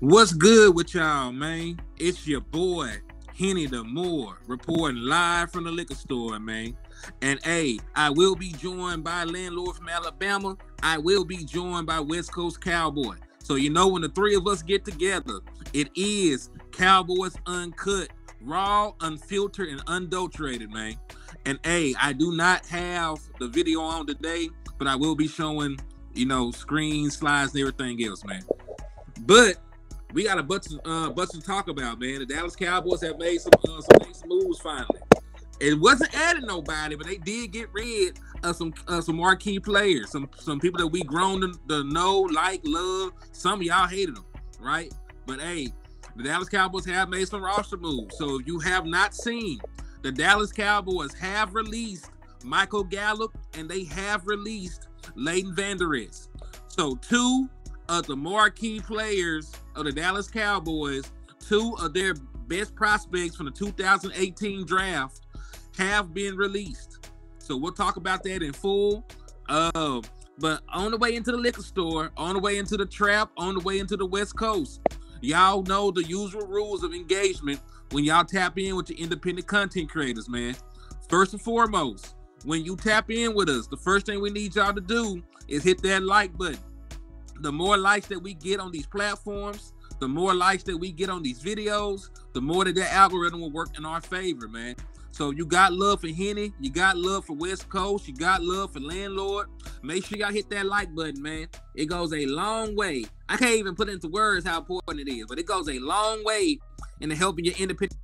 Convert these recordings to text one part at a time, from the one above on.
What's good with y'all, man? It's your boy, Henny the Moore, reporting live from the liquor store, man. And hey, I will be joined by landlord from Alabama. I will be joined by West Coast Cowboy. So you know when the three of us get together, it is Cowboys Uncut, raw, unfiltered, and unadulterated, man. And hey, I do not have the video on today, but I will be showing, you know, screen slides and everything else, man. But we got a bunch of uh, bunch to talk about, man. The Dallas Cowboys have made some uh, some, some moves finally. It wasn't adding nobody, but they did get rid of some uh, some marquee players, some some people that we grown to, to know, like, love. Some y'all hated them, right? But hey, the Dallas Cowboys have made some roster moves. So if you have not seen, the Dallas Cowboys have released Michael Gallup and they have released Leighton Vander Esch. So two of the marquee players of the Dallas Cowboys, two of their best prospects from the 2018 draft have been released. So we'll talk about that in full. Uh, but on the way into the liquor store, on the way into the trap, on the way into the West Coast, y'all know the usual rules of engagement when y'all tap in with your independent content creators, man. First and foremost, when you tap in with us, the first thing we need y'all to do is hit that like button. The more likes that we get on these platforms, the more likes that we get on these videos, the more that that algorithm will work in our favor, man. So you got love for Henny, you got love for West Coast, you got love for Landlord. Make sure y'all hit that like button, man. It goes a long way. I can't even put into words how important it is, but it goes a long way in helping your independent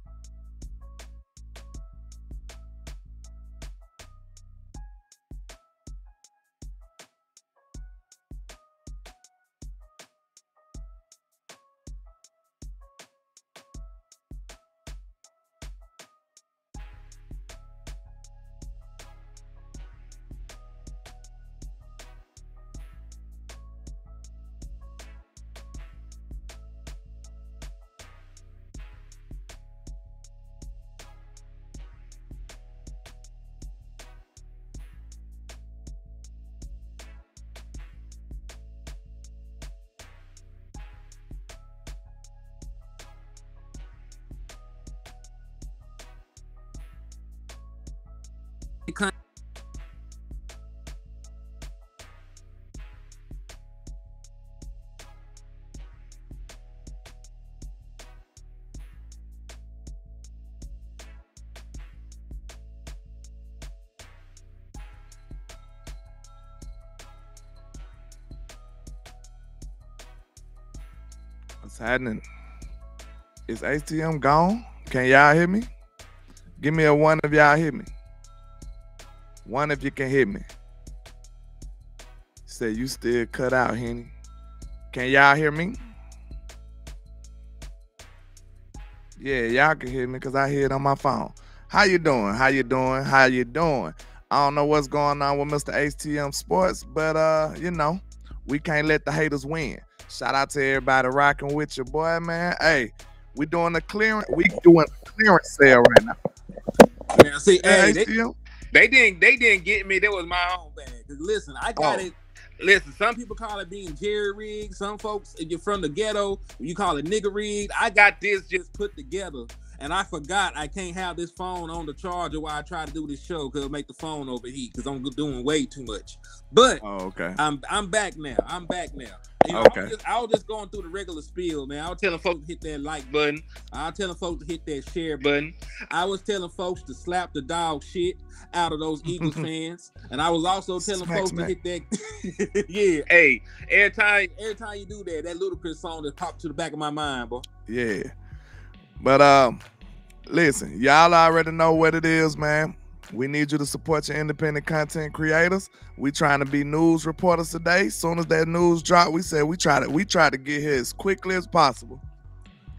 What's happening? Is HTM gone? Can y'all hear me? Give me a one if y'all hear me. One if you can hear me. Say you still cut out, Henny. Can y'all hear me? Yeah, y'all can hear me because I hear it on my phone. How you doing? How you doing? How you doing? I don't know what's going on with Mr. HTM Sports, but uh, you know, we can't let the haters win. Shout out to everybody rocking with your boy, man. Hey, we doing a clearance. We doing a clearance sale right now. Yeah, see, hey, they, they, didn't they didn't get me. That was my own bag. Listen, I got oh. it. Listen, some people call it being jerry rigged. Some folks, if you're from the ghetto, you call it nigga rigged. I got this just put together and I forgot I can't have this phone on the charger while I try to do this show because it'll make the phone overheat because I'm doing way too much. But oh, okay, I'm I'm back now. I'm back now. You know, okay. I was, just, I was, just, going through the regular spiel, man. I was telling folks to hit that like button. I was telling folks to hit that share button. I was telling folks to slap the dog shit out of those Eagles fans, and I was also telling smack, folks smack. to hit that. yeah, hey, every time, every time you do that, that Ludacris song just popped to the back of my mind, boy. Yeah, but um, listen, y'all already know what it is, man. We need you to support your independent content creators. We trying to be news reporters today. Soon as that news drop, we said we try to we try to get here as quickly as possible.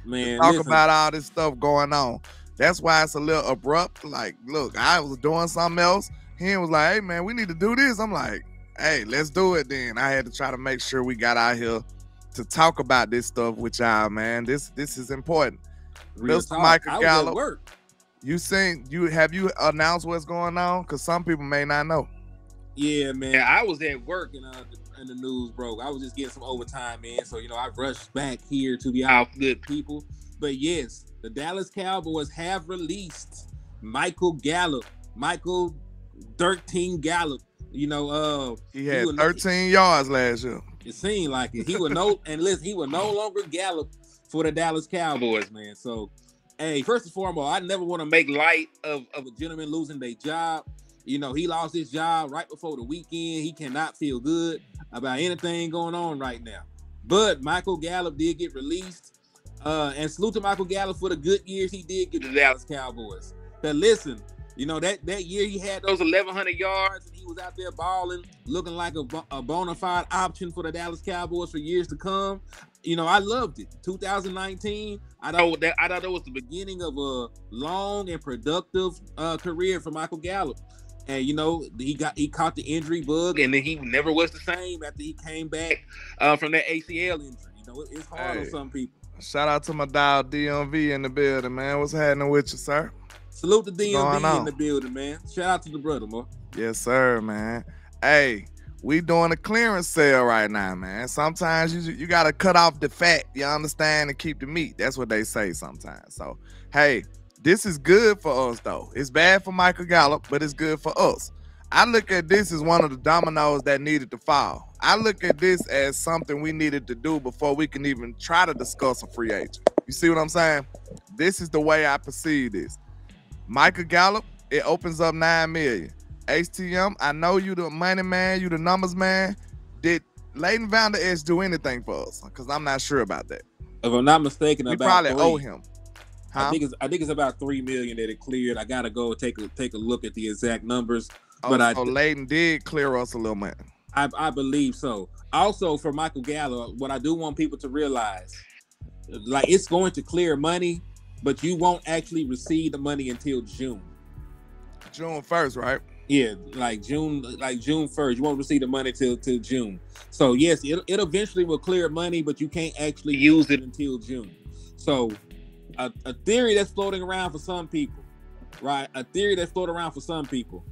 Man, talk listen. about all this stuff going on. That's why it's a little abrupt. Like, look, I was doing something else. He was like, "Hey, man, we need to do this." I'm like, "Hey, let's do it." Then I had to try to make sure we got out here to talk about this stuff with y'all, man. This this is important. Real Mr. Talk. Michael Gallup. You seen you have you announced what's going on? Because some people may not know. Yeah, man. I was at work and uh, in the news broke. I was just getting some overtime in, so you know I rushed back here to be out good people. But yes, the Dallas Cowboys have released Michael Gallup, Michael 13 Gallup. You know, uh, he had 13 yards last year. It seemed like it. He would no and listen, he would no longer Gallup for the Dallas Cowboys, man. So, hey, first and foremost, I never want to make light of, of a gentleman losing their job. You know, he lost his job right before the weekend. He cannot feel good about anything going on right now. But Michael Gallup did get released. Uh, and salute to Michael Gallup for the good years he did get the Dallas Cowboys. But listen, you know that that year he had those 1,100 yards and he was out there balling, looking like a, a bona fide option for the Dallas Cowboys for years to come. You know, I loved it. 2019, I thought that I thought that was the beginning of a long and productive uh, career for Michael Gallup. And you know, he got he caught the injury bug, and then he never was the same after he came back uh, from that ACL injury. You know, it's hard hey, on some people. Shout out to my dog DMV in the building, man. What's happening with you, sir? Salute the DMV in the building, man. Shout out to the brother, man. Yes, sir, man. Hey, we doing a clearance sale right now, man. Sometimes you you gotta cut off the fat, you understand, and keep the meat. That's what they say sometimes. So, hey, this is good for us, though. It's bad for Michael Gallup, but it's good for us. I look at this as one of the dominoes that needed to fall. I look at this as something we needed to do before we can even try to discuss a free agent. You see what I'm saying? This is the way I perceive this. Michael Gallup, it opens up nine million. HTM, I know you the money man, you the numbers man. Did Leighton Vander Esch do anything for us? Because I'm not sure about that. If I'm not mistaken, we probably three. owe him. Huh? I think it's I think it's about three million that it cleared. I gotta go take a take a look at the exact numbers. Oh, but so I Leighton did clear us a little bit. I, I believe so. Also for Michael Gallup, what I do want people to realize, like it's going to clear money, but you won't actually receive the money until June. June first, right? Yeah, like June, like June first. You won't receive the money till till June. So yes, it, it eventually will clear money, but you can't actually use it until June. So a, a theory that's floating around for some people, right? A theory that's floating around for some people.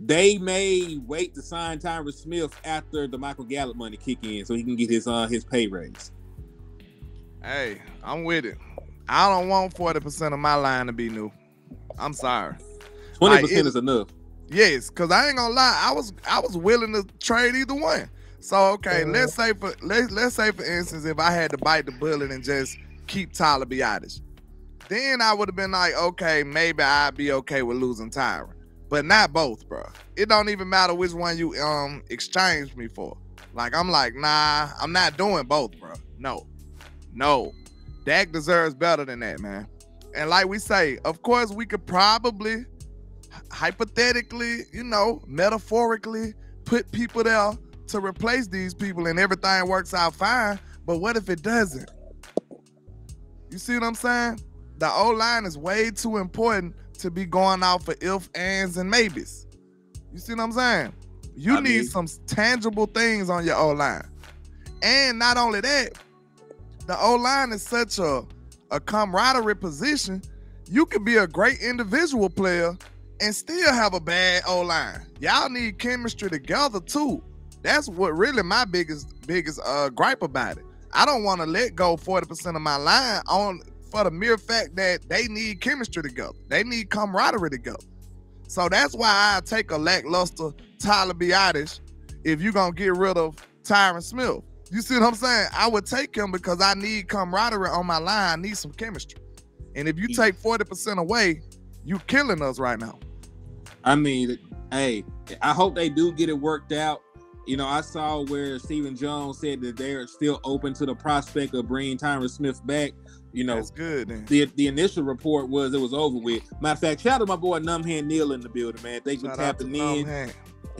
They may wait to sign Tyron Smith after the Michael Gallup money kick in, so he can get his uh his pay raise. Hey, I'm with it. I don't want forty percent of my line to be new. I'm sorry. Twenty like, percent is enough. Yes, because I ain't gonna lie, I was I was willing to trade either one. So okay, uh-huh. let's say for let's let's say for instance, if I had to bite the bullet and just keep Tyler Biadasz, then I would have been like, okay, maybe I'd be okay with losing Tyron. But not both, bro. It don't even matter which one you um exchange me for. Like I'm like, nah, I'm not doing both, bro. No. No. Dak deserves better than that, man. And like we say, of course, we could probably hypothetically, you know, metaphorically put people there to replace these people and everything works out fine. But what if it doesn't? You see what I'm saying? the O line is way too important to be going out for if, ands, and maybes. You see what I'm saying? You I need mean, some tangible things on your O line. And not only that, the O line is such a, a camaraderie position. You could be a great individual player and still have a bad O line. Y'all need chemistry together too. That's what really my biggest biggest uh, gripe about it. I don't want to let go 40% of my line on for the mere fact that they need chemistry together. They need camaraderie together. So that's why I take a lackluster Tyler Biadasz if you're gonna get rid of Tyron Smith. You see what I'm saying? I would take him because I need camaraderie on my line. I need some chemistry. And if you take 40% away, you killing us right now. I mean, hey, I hope they do get it worked out. You know, I saw where Stephen Jones said that they're still open to the prospect of bringing Tyron Smith back. You know, that's good. The the initial report was it was over with. Matter of fact, shout out to my boy Numhand Neil in the building, man. Thanks for tapping in.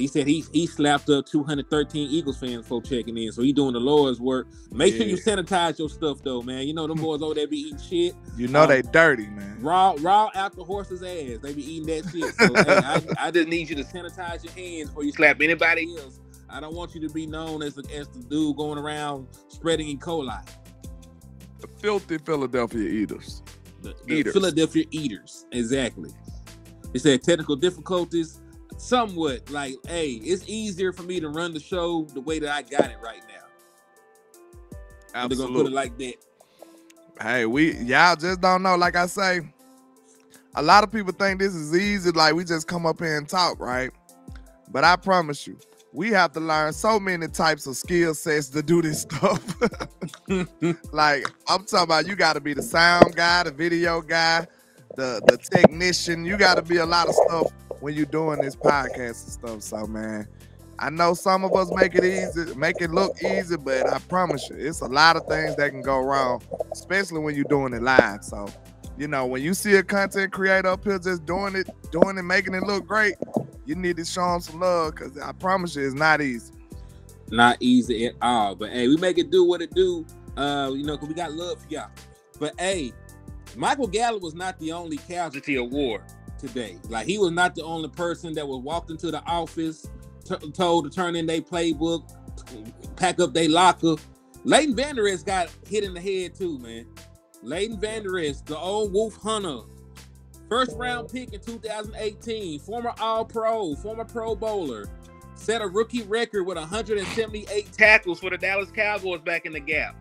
He said he he slapped up 213 Eagles fans for checking in, so he doing the Lord's work. Make yeah. sure you sanitize your stuff though, man. You know them boys over there be eating shit. You know um, they dirty, man. Raw raw out the horse's ass. They be eating that shit. So hey, I, I just need you to sanitize your hands before you slap anybody else. I don't want you to be known as the, as the dude going around spreading E. coli the filthy Philadelphia eaters. The, the eaters. Philadelphia eaters, exactly. It said technical difficulties. Somewhat like, hey, it's easier for me to run the show the way that I got it right now. Absolutely. They're gonna put it like that. Hey, we y'all just don't know. Like I say, a lot of people think this is easy, like we just come up here and talk, right? But I promise you, we have to learn so many types of skill sets to do this stuff. like I'm talking about, you got to be the sound guy, the video guy, the the technician. You got to be a lot of stuff when you're doing this podcast and stuff. So man, I know some of us make it easy, make it look easy, but I promise you, it's a lot of things that can go wrong, especially when you're doing it live. So you know, when you see a content creator up here just doing it, doing it, making it look great, you need to show them some love because I promise you, it's not easy. Not easy at all. But hey, we make it do what it do. Uh, you know, cause we got love for y'all. But hey, Michael Gallup was not the only casualty of war today. Like he was not the only person that was walked into the office, t- told to turn in their playbook, pack up their locker. Leighton Vander Esch got hit in the head too, man. Leighton Vander Esch, the old Wolf Hunter, first round pick in 2018, former All Pro, former Pro Bowler, set a rookie record with 178 tackles for the Dallas Cowboys back in the gap.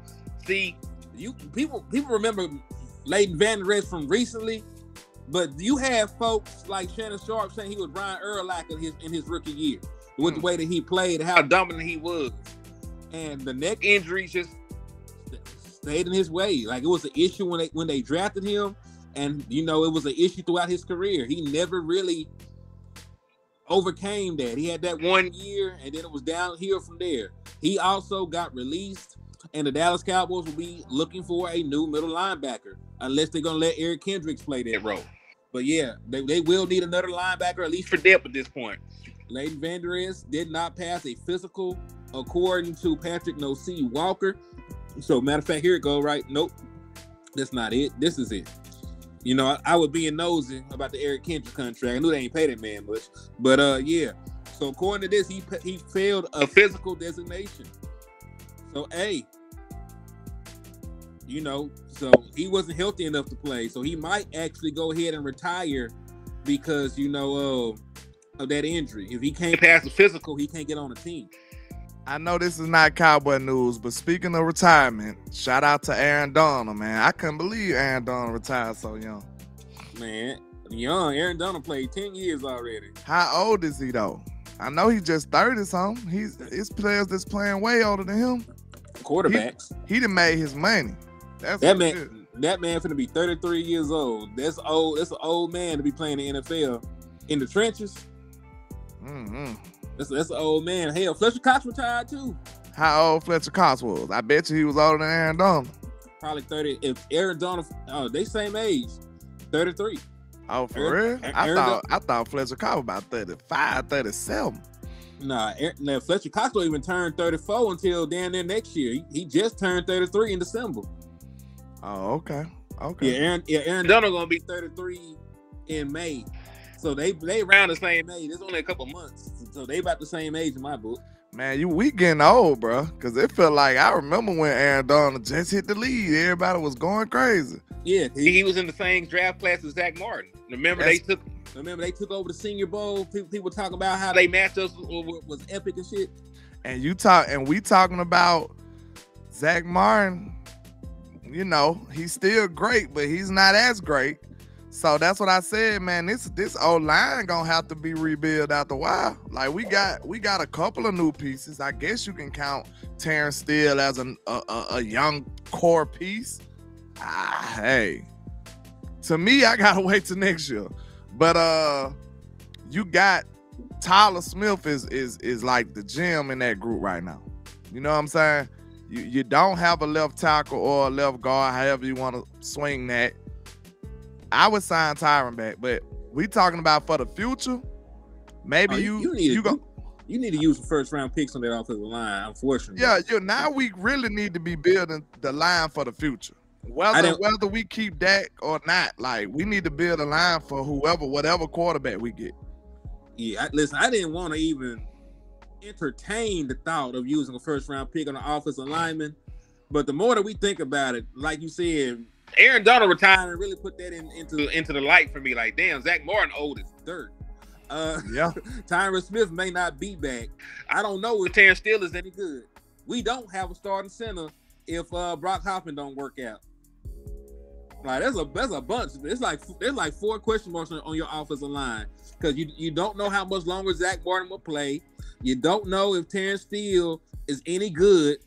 See, you people people remember Leighton Vander Esch from recently, but you have folks like Shannon Sharpe saying he was Brian Urlacher in his in his rookie year with the hmm. way that he played, how dominant he was, and the neck injuries just stayed in his way. Like it was an issue when they when they drafted him, and you know it was an issue throughout his career. He never really overcame that. He had that one year, and then it was downhill from there. He also got released, and the Dallas Cowboys will be looking for a new middle linebacker unless they're gonna let Eric Kendricks play that role. But yeah, they, they will need another linebacker at least for depth at this point. Leighton Vander Esch did not pass a physical, according to Patrick Nosey Walker. So matter of fact, here it go. Right? Nope, that's not it. This is it. You know, I, I was being nosy about the Eric Kendrick contract. I knew they ain't paid that man much, but uh, yeah. So according to this, he he failed a physical designation. So hey, you know, so he wasn't healthy enough to play. So he might actually go ahead and retire because you know uh, of that injury. If he can't pass the physical, he can't get on the team. I know this is not cowboy news, but speaking of retirement, shout out to Aaron Donald, man. I couldn't believe Aaron Donald retired so young. Man, young. Aaron Donald played 10 years already. How old is he though? I know he's just 30 something. He's his players that's playing way older than him. Quarterbacks. He, he done made his money. That's that man. That man finna be 33 years old. That's old. That's an old man to be playing the NFL in the trenches. Mm-hmm. That's that's an old man. Hell, Fletcher Cox retired too. How old Fletcher Cox was? I bet you he was older than Aaron Donald. Probably 30. If Aaron Donald, oh, they same age, 33. Oh, for Aaron, real? I Aaron thought I thought Fletcher Cox was about 35, 37. Nah, Aaron, Fletcher Cox don't even turn 34 until down there next year. He, he, just turned 33 in December. Oh, okay. Okay. Yeah, Aaron, yeah, Aaron Donald gonna be 33 in May. So they they around the same age. It's only a couple months. So they about the same age in my book. Man, you we getting old, bro. Cause it felt like I remember when Aaron Donald just hit the lead. Everybody was going crazy. Yeah, he, he was in the same draft class as Zack Martin. Remember That's, they took remember they took over the Senior Bowl. People, people talking about how they matchups was, was epic and shit. And you talk and we talking about Zack Martin. You know, he's still great, but he's not as great. So that's what I said, man. This this old line gonna have to be rebuilt after a while. Like we got we got a couple of new pieces. I guess you can count Terence Steele as a, a, a young core piece. Ah, hey, to me, I gotta wait till next year. But uh, you got Tyler Smith is is is like the gem in that group right now. You know what I'm saying? You you don't have a left tackle or a left guard, however you want to swing that. I would sign Tyron back, but we talking about for the future. Maybe oh, you you, need you go. You need to use the first round picks on that offensive line. Unfortunately, yeah, you now we really need to be building the line for the future. Whether whether we keep Dak or not, like we need to build a line for whoever, whatever quarterback we get. Yeah, I, listen, I didn't want to even entertain the thought of using a first round pick on an offensive lineman, but the more that we think about it, like you said, Aaron Donald retiring really put that in, into into the light for me. Like, damn, Zack Martin old as dirt. Uh, Yeah. Tyron Smith may not be back. I don't know if Terence Steele is any good. We don't have a starting center if uh, Brock Hoffman don't work out. Like there's a there's a bunch. It's like there's like four question marks on, on your offensive line because you you don't know how much longer Zack Martin will play. You don't know if Terence Steele is any good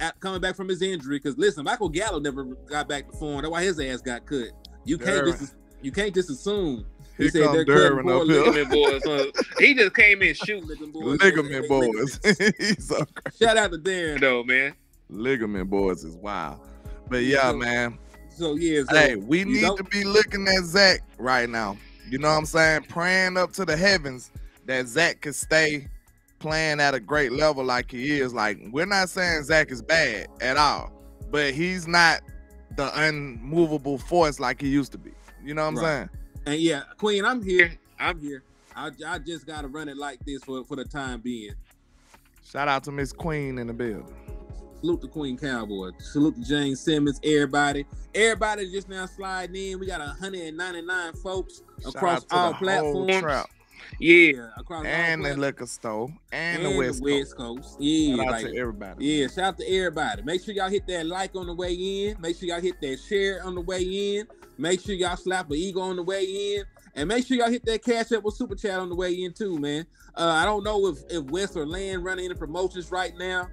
at coming back from his injury. Because listen, Michael Gallup never got back to form. That's why his ass got cut. You can't just you can't just assume. He Here said they're cutting poor ligament boys. huh? he just came in shooting them boys. Ligament boys. He's so crazy. Shout out to Darren though, man. Ligament boys is wild. But yeah, So- man. So yeah, so Hey, we need don't- to be looking at Zach right now. You know what I'm saying? Praying up to the heavens that Zach could stay playing at a great level like he is. Like, we're not saying Zach is bad at all, but he's not the unmovable force like he used to be. You know what I'm Right. saying? And yeah, Queen, I'm here. I'm here. I, I just gotta run it like this for, for the time being. Shout out to Miss Queen in the building. Salute the Queen Cowboy. Salute to James Simmons, everybody. Everybody just now sliding in. We got 199 folks Shout across all platforms. Yeah, across and the liquor store and, And the West Coast. Coast. Yeah, Shout out like, to everybody. yeah, shout out to everybody. Make sure y'all hit that like on the way in. Make sure y'all hit that share on the way in. Make sure y'all slap an ego on the way in. And make sure y'all hit that cash app with super chat on the way in too, man. Uh, I don't know if, if West or Land running any promotions right now,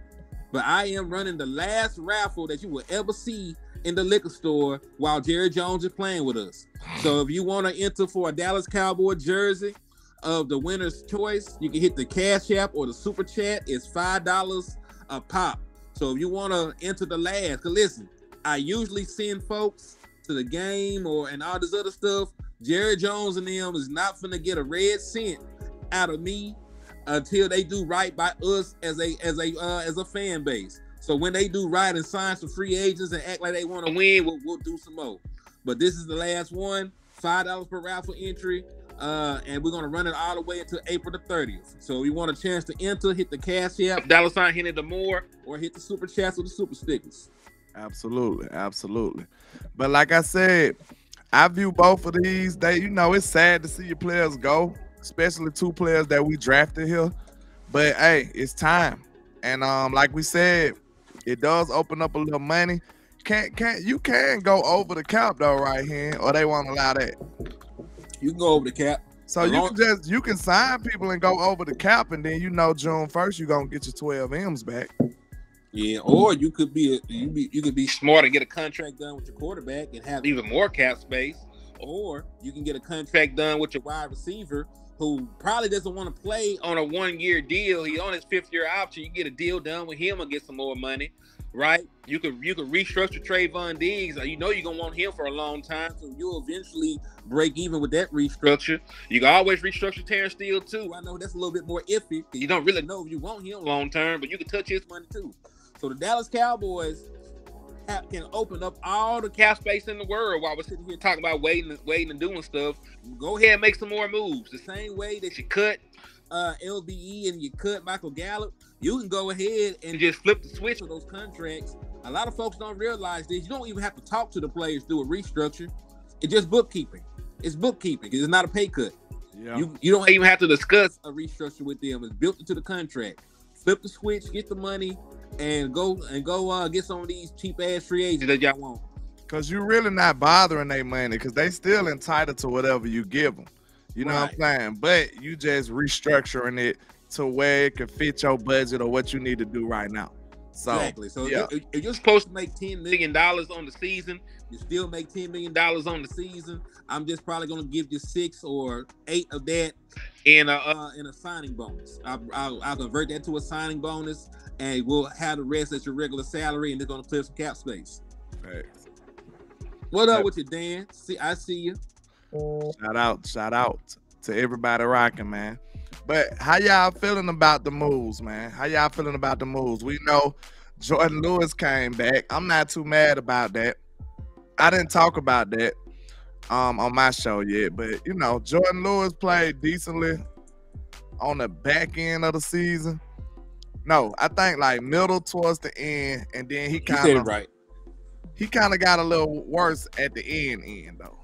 but I am running the last raffle that you will ever see in the liquor store while Jerry Jones is playing with us. So if you want to enter for a Dallas Cowboy jersey of the winner's choice, you can hit the cash app or the super chat. It's five dollars a pop. So if you want to enter the last, listen, I usually send folks to the game or and all this other stuff. Jerry Jones and them is not finna get a red cent out of me until they do right by us as a as a uh, as a fan base. So when they do right and sign some free agents and act like they want to win, we'll, we'll do some more. But this is the last one. Five dollars per raffle entry. Uh, and we're gonna run it all the way until April the 30th. So if you want a chance to enter, hit the cash app, dollar sign Henny the more, or hit the super chats or the super stickers. Absolutely, absolutely. But like I said, I view both of these. They, you know, it's sad to see your players go, especially two players that we drafted here. But hey, it's time. And um, like we said, it does open up a little money. Can't can't you can go over the cap though, right here, or they won't allow that. You can go over the cap. So As you long- can just you can sign people and go over the cap, and then you know June first you're gonna get your 12 M's back. Yeah, or you could be a, you be you could be smart and get a contract done with your quarterback and have even more cap space, or you can get a contract done with your wide receiver who probably doesn't want to play on a one year deal. He on his fifth year option. You get a deal done with him and get some more money, right? You could you could restructure Trevon Diggs. You know you're gonna want him for a long time, so you'll eventually break even with that restructure. You can always restructure Terence Steele too. I know that's a little bit more iffy. You don't really know if you want him long term, but you can touch his money too. So the Dallas Cowboys have, can open up all the cap space in the world while we're sitting here talking about waiting, waiting and doing stuff. Go ahead and make some more moves. The same way that you cut uh, LVE and you cut Michael Gallup, you can go ahead and just flip the switch on those contracts. A lot of folks don't realize this. You don't even have to talk to the players through a restructure. It's just bookkeeping. It's bookkeeping. It's not a pay cut. Yeah. You you don't even have to discuss a restructure with them. It's built into the contract. Flip the switch, get the money, and go and go uh, get some of these cheap ass free agents that y'all want. Cause you're really not bothering their money, cause they still entitled to whatever you give them. You know what I'm saying? But you just restructuring it to where it can fit your budget or what you need to do right now. So exactly. So yeah. if, if you're supposed to make ten million dollars on the season, you still make ten million dollars on the season. I'm just probably gonna give you six or eight of that in a uh, in a signing bonus. I'll, I'll, I'll convert that to a signing bonus, and we'll have the rest as your regular salary, and they're gonna clear some cap space. Facts. What up Yep. with you, Dan? See, I see you. shout out, shout out to everybody rocking, man. But how y'all feeling about the moves, man? How y'all feeling about the moves? We know Jordan Lewis came back. I'm not too mad about that. I didn't talk about that um on my show yet, but you know, Jordan Lewis played decently on the back end of the season. No, I think like middle towards the end, and then he kind of right. he kind of got a little worse at the end end though.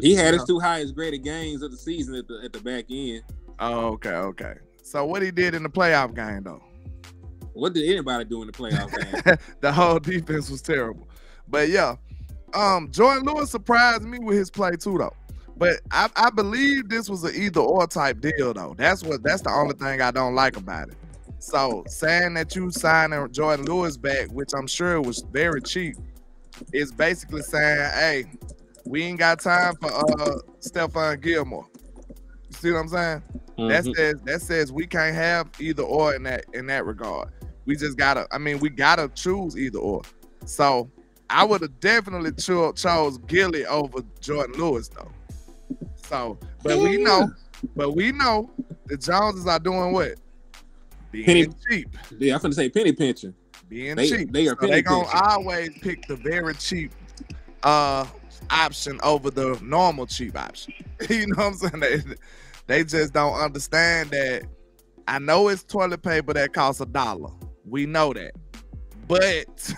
He had his two highest graded games of the season at the at the back end. Oh, okay, okay. So what he did in the playoff game though? What did anybody do in the playoff game? the whole defense was terrible. But yeah, um, Jordan Lewis surprised me with his play too though. But I, I believe this was an either or type deal though. That's what that's the only thing I don't like about it. So saying that you signing Jordan Lewis back, which I'm sure was very cheap, is basically saying, hey, we ain't got time for uh Stephon Gilmore. You see what I'm saying? Mm-hmm. That says that says we can't have either or in that in that regard. We just gotta, I mean, we gotta choose either or. So I would have definitely cho- chose Gilly over Jordan Lewis though. So, but we know, but we know the Joneses are doing what? Being penny, cheap. Yeah, I'm gonna say penny pinching. Being they, cheap. They are so they gonna pinching. always pick the very cheap uh option over the normal cheap option. you know what I'm saying? They, they just don't understand that. I know it's toilet paper that costs a dollar. We know that. But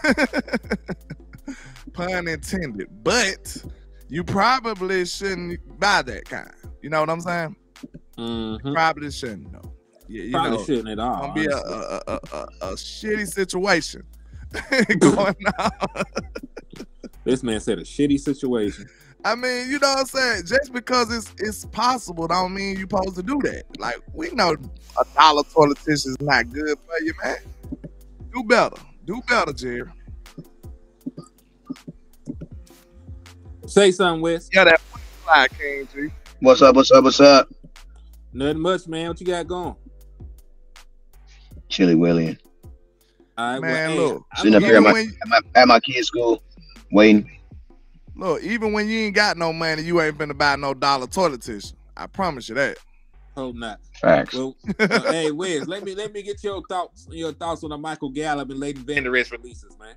pun intended. But you probably shouldn't buy that kind. You know what I'm saying? Mm-hmm. Probably shouldn't though. Yeah, you probably know, shouldn't at all. Gonna be a a, a, a, a, shitty situation going on. this man said a shitty situation. I mean, you know what I'm saying? Just because it's it's possible don't mean you're supposed to do that. Like we know a dollar toilet tissue is not good for you, man. Do better. Do better, Jerry. Say something, Wes. Yeah, that fly came to What's up? What's up? What's up? Nothing much, man. What you got going? Chili William. All right, man, well, look. Sitting up here at my, at my, at my kid's school, waiting. Look, even when you ain't got no money, you ain't finna buy no dollar toilet tissue. I promise you that. Hope not. Facts. Well, uh, hey, Wiz, let me let me get your thoughts your thoughts on the Michael Gallup and Leighton Vander Esch releases, man.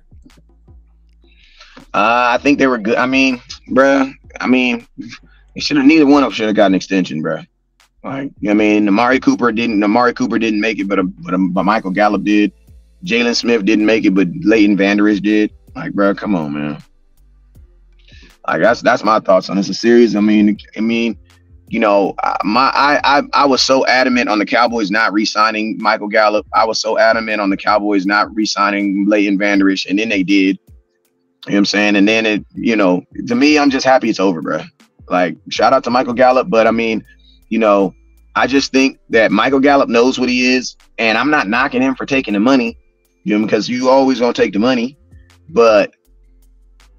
Uh, I think they were good. I mean, bruh, I mean, they should have neither one of them should have got an extension, bruh. Like, I mean, Amari Cooper didn't. Amari Cooper didn't make it, but a, but, a, but Michael Gallup did. Jaylon Smith didn't make it, but Leighton Vander Esch did. Like, bro, come on, man. Like that's that's my thoughts on this. A series. I mean, I mean, you know, my I, I I was so adamant on the Cowboys not re-signing Michael Gallup. I was so adamant on the Cowboys not re-signing Leighton Vander Esch, and then they did. You know what I'm saying? And then it, you know, to me, I'm just happy it's over, bro. Like, shout out to Michael Gallup, but I mean, you know, I just think that Michael Gallup knows what he is, and I'm not knocking him for taking the money, you know, because you always gonna take the money, but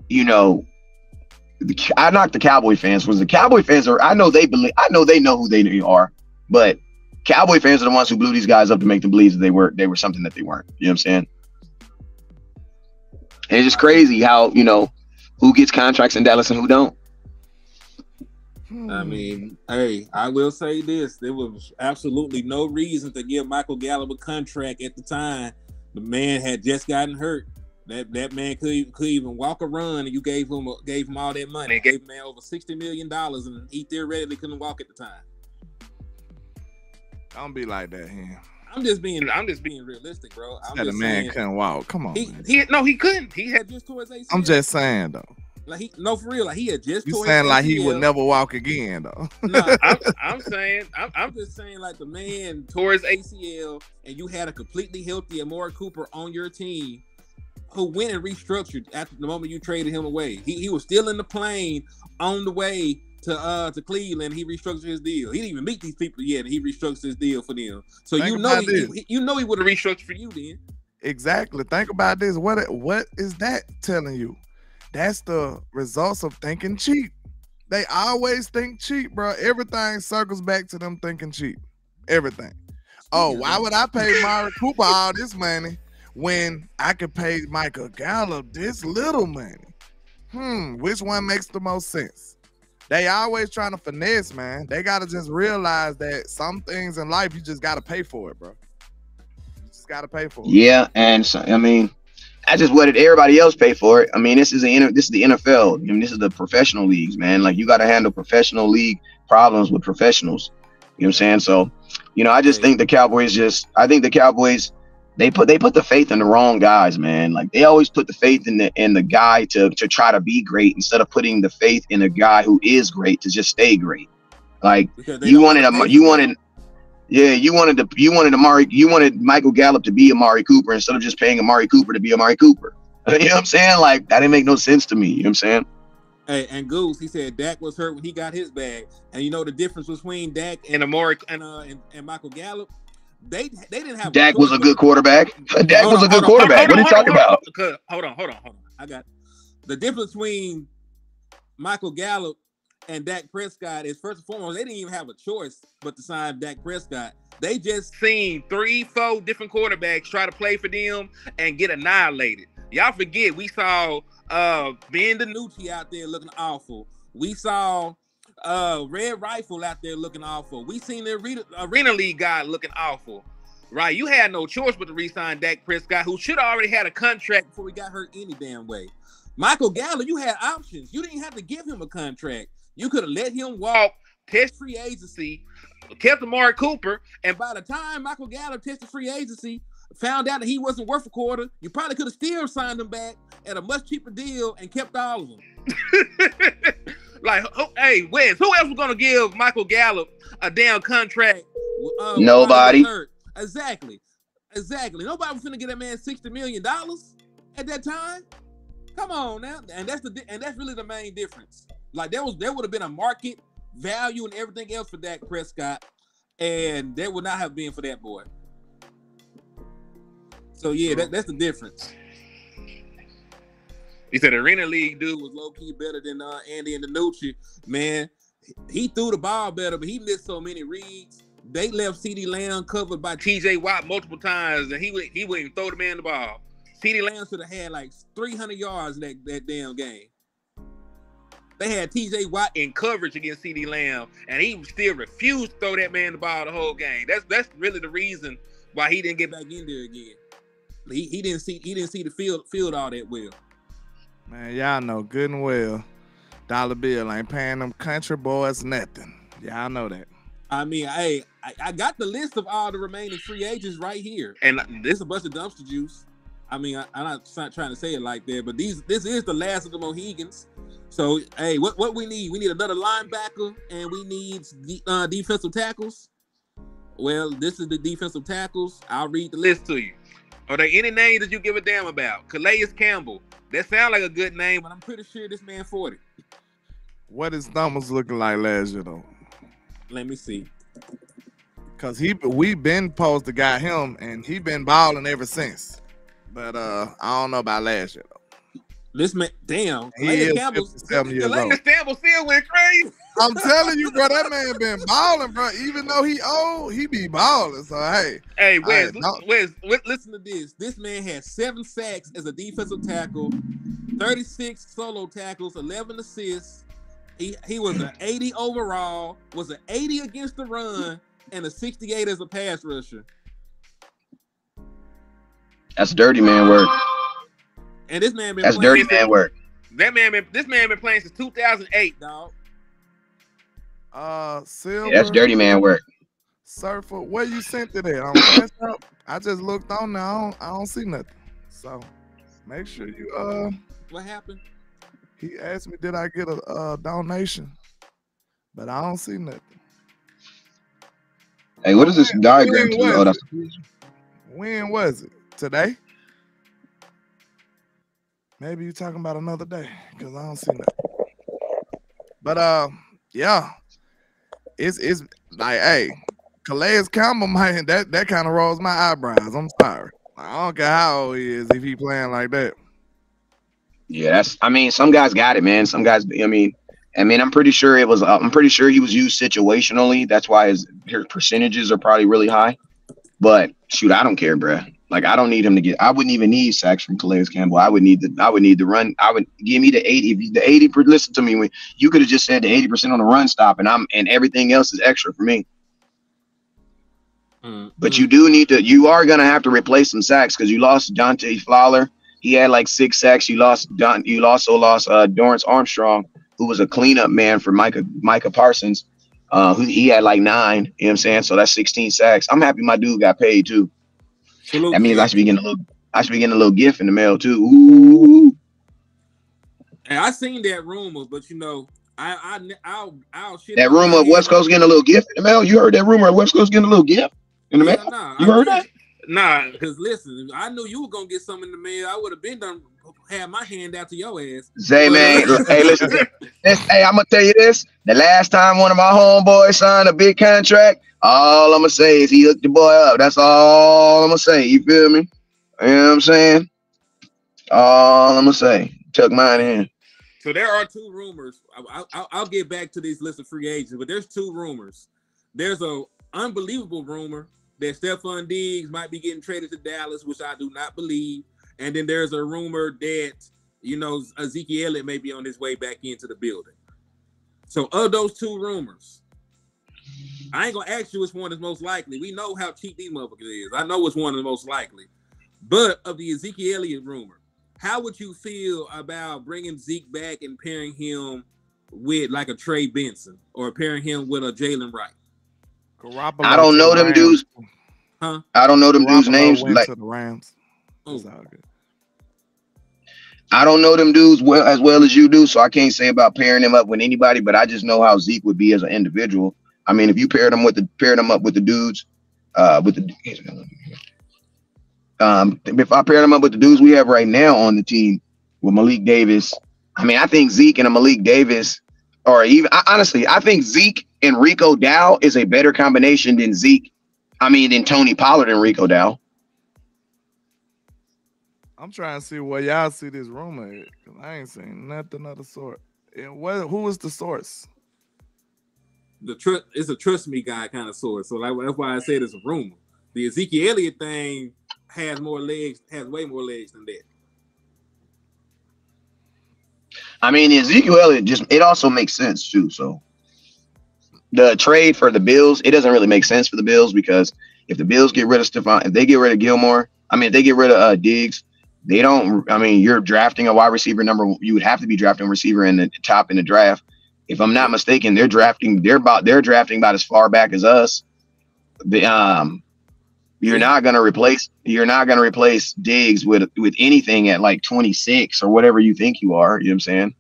you know, I knocked the Cowboy fans because the Cowboy fans are. I know they believe. I know they know who they are, but Cowboy fans are the ones who blew these guys up to make them believe that they were they were something that they weren't. You know what I'm saying? And it's just crazy how you know who gets contracts in Dallas and who don't. I mean, hey, I will say this: there was absolutely no reason to give Michael Gallup a contract at the time. The man had just gotten hurt. That that man could could even walk or run, and you gave him gave him all that money. Gave him man over sixty million dollars, and he theoretically couldn't walk at the time. Don't be like that, here. I'm just being I'm just being realistic, bro. I'm that just a man saying, couldn't walk. Come on. He, he no, he couldn't. He had just tore his ACL. I'm just saying though. Like he no for real. Like he had just. You saying like he would never walk again though? no, I'm, I'm saying I'm, I'm, just saying like the man tore his ACL, and you had a completely healthy Amari Cooper on your team, who went and restructured after the moment you traded him away. He he was still in the plane on the way to uh to Cleveland, he restructured his deal. He didn't even meet these people yet, and he restructured his deal for them. So Think you know, he, he, you know, he would have restructured for you then. Exactly. Think about this. What what is that telling you? That's the results of thinking cheap. They always think cheap, bro. Everything circles back to them thinking cheap. Everything. Oh, why would I pay Mari Cooper all this money when I could pay Michael Gallup this little money? Hmm, which one makes the most sense? they always trying to finesse, man. They gotta just realize that some things in life you just gotta pay for it, bro. You just gotta pay for it. Yeah, and so, I mean, I just what did everybody else pay for it. I mean, this is the this is the NFL. I mean, this is the professional leagues, man. Like you got to handle professional league problems with professionals. You know what I'm saying? So, you know, I just think the Cowboys just. I think the Cowboys they put they put the faith in the wrong guys, man. Like they always put the faith in the in the guy to to try to be great instead of putting the faith in a guy who is great to just stay great. Like you wanted a you wanted Yeah, you wanted to you wanted Amari you wanted Michael Gallup to be Amari Cooper instead of just paying Amari Cooper to be Amari Cooper. You know what I'm saying? Like that didn't make no sense to me. You know what I'm saying? Hey, and Goose, he said Dak was hurt when he got his bag, and you know the difference between Dak and Amari and uh and, and Michael Gallup. They they didn't have. Dak was a good quarterback. Dak was a good quarterback. What are you talking about? Hold on, hold on, hold on. I got the difference between Michael Gallup and Dak Prescott is first and foremost, they didn't even have a choice but to sign Dak Prescott. They just seen three, four different quarterbacks try to play for them and get annihilated. Y'all forget we saw uh Ben DiNucci out there looking awful. We saw uh Red Rifle out there looking awful. We seen the arena, league guy looking awful. Right, you had no choice but to re-sign Dak Prescott, who should have already had a contract before he got hurt any damn way. Michael Gallup, you had options. You didn't have to give him a contract. You could have let him walk, test free agency, kept Amari Cooper, and by the time Michael Gallup tested free agency, found out that he wasn't worth a quarter, you probably could have still signed him back at a much cheaper deal and kept all of them. like, hey, Wes, who else was gonna give Michael Gallup a damn contract? Uh, Nobody. Exactly. Exactly. Nobody was gonna get that man sixty million dollars at that time. Come on now, and that's the and that's really the main difference. Like there was there would have been a market value and everything else for Dak Prescott, and there would not have been for that boy. So yeah, that, that's the difference. He said Arena League dude was low key better than uh, Andy and DiNucci. Man, he threw the ball better, but he missed so many reads. They left CeeDee Lamb covered by TJ Watt multiple times, and he would he wouldn't even throw the man the ball. CeeDee Lamb should have had like 300 yards that, that damn game. They had TJ Watt in coverage against CeeDee Lamb, and he still refused to throw that man the ball the whole game. That's that's really the reason why he didn't get back in there again. He, he didn't see he didn't see the field field all that well. Man, y'all know good and well, Dollar Bill ain't paying them country boys nothing. Y'all know that. I mean, hey, I, I got the list of all the remaining free agents right here, and this is a bunch of dumpster juice. I mean, I, am not, not trying to say it like that, but these this is the last of the Mohegans. So, hey, what, what we need? We need another linebacker, and we need uh, defensive tackles. Well, this is the defensive tackles. I'll read the list to you. Are there any names that you give a damn about? Calais Campbell. That sounds like a good name, but I'm pretty sure this man 40. What is Thomas looking like last year though? Let me see. Cause he we been supposed to got him and he been balling ever since. But uh I don't know about last year though. This man, damn, he is Campbell, years old. Campbell still went crazy. I'm telling you, bro, that man been balling, bro. Even though he old, he be balling. So hey, hey, Wes, Wes, listen to this. This man had seven sacks as a defensive tackle, 36 solo tackles, 11 assists. He he was an 80 overall, was an 80 against the run, and a 68 as a pass rusher. That's dirty man work. And this man been that's dirty man work. That man been this man been playing since 2008, dog. Uh, Silver. Yeah, that's dirty man work. Surfer, where you sent it at? On I just looked on now. I don't, I don't see nothing. So make sure you uh. What happened? He asked me, did I get a, a donation? But I don't see nothing. Hey, what is this diagram? When, oh, that's when was it? Today? Maybe you're talking about another day because I don't see nothing. But uh, yeah, it's it's like, hey, Calais Campbell, man, that that kind of rolls my eyebrows. I'm sorry. I don't care how old he is if he playing like that. Yeah, that's. I mean, some guys got it, man. Some guys. I mean, I mean, I'm pretty sure it was. Uh, I'm pretty sure he was used situationally. That's why his, his percentages are probably really high. But shoot, I don't care, bro. Like I don't need him to get. I wouldn't even need sacks from Calais Campbell. I would need the. I would need the run. I would give me the eighty. The eighty. Listen to me. When you could have just said the eighty percent on the run stop, and I'm and everything else is extra for me. Mm-hmm. But you do need to. You are gonna have to replace some sacks because you lost Dante Fowler. He had like six sacks. You lost Don. You also lost uh, Dorance Armstrong, who was a cleanup man for Micah Micah Parsons. Uh, who he had like nine. You know what I'm saying? So that's 16 sacks. I'm happy my dude got paid too. That means I should be getting a little. I should be getting a little gift in the mail too. Ooh. And I seen that rumor, but you know, I, I, I'll, I'll shit. That rumor of West Coast getting a little gift in the mail. You heard that rumor of West Coast getting a little gift in the Yeah, mail? nah, You I heard that? Nah, because listen, I knew you were gonna get something in the mail. I would have been done, had my hand out to your ass. But, man, uh, hey, listen. This, hey, I'm gonna tell you this. The last time one of my homeboys signed a big contract, all I'm gonna say is he hooked the boy up. That's all I'm gonna say. You feel me? You know what I'm saying? All I'm gonna say. Tuck mine in. So there are two rumors. I, I, I'll get back to these list of free agents, but there's two rumors. There's a unbelievable rumor that Stefon Diggs might be getting traded to Dallas, which I do not believe. And then there's a rumor that you know Ezekiel Elliott may be on his way back into the building. So of those two rumors, I ain't gonna ask you which one is most likely. We know how cheap these motherfuckers is. I know which one is most likely. But of the Ezekiel Elliott rumor, how would you feel about bringing Zeke back and pairing him with like a Trey Benson or pairing him with a Jalen Wright? Garoppolo I don't know the them Rams. dudes. Huh? I don't know them dudes' names. went Like to the Rams. Oh, It's good. I don't know them dudes well as well as you do, so I can't say about pairing them up with anybody. But I just know how Zeke would be as an individual. I mean, if you paired them with the pair them up with the dudes, uh, with the um, if I paired them up with the dudes we have right now on the team with Malik Davis, I mean, I think Zeke and a Malik Davis, or even I, honestly, I think Zeke and Rico Dow is a better combination than Zeke. I mean, than Tony Pollard and Rico Dow. I'm trying to see where y'all see this rumor. 'cause I ain't seen nothing of the sort. And what? Who is the source? The trust it's a trust me guy kind of source. So like, that's why I said it's a rumor. The Ezekiel Elliott thing has more legs, has way more legs than that. I mean, Ezekiel Elliott just it also makes sense too. So the trade for the Bills, it doesn't really make sense for the Bills because if the Bills get rid of Stefon, if they get rid of Gilmore, I mean, if they get rid of uh, Diggs, they don't. I mean, you're drafting a wide receiver number. You would have to be drafting a receiver in the top in the draft. If I'm not mistaken, they're drafting. They're about. They're drafting about as far back as us. The um, you're not gonna replace. You're not gonna replace Diggs with with anything at like 26 or whatever you think you are. You know what I'm saying?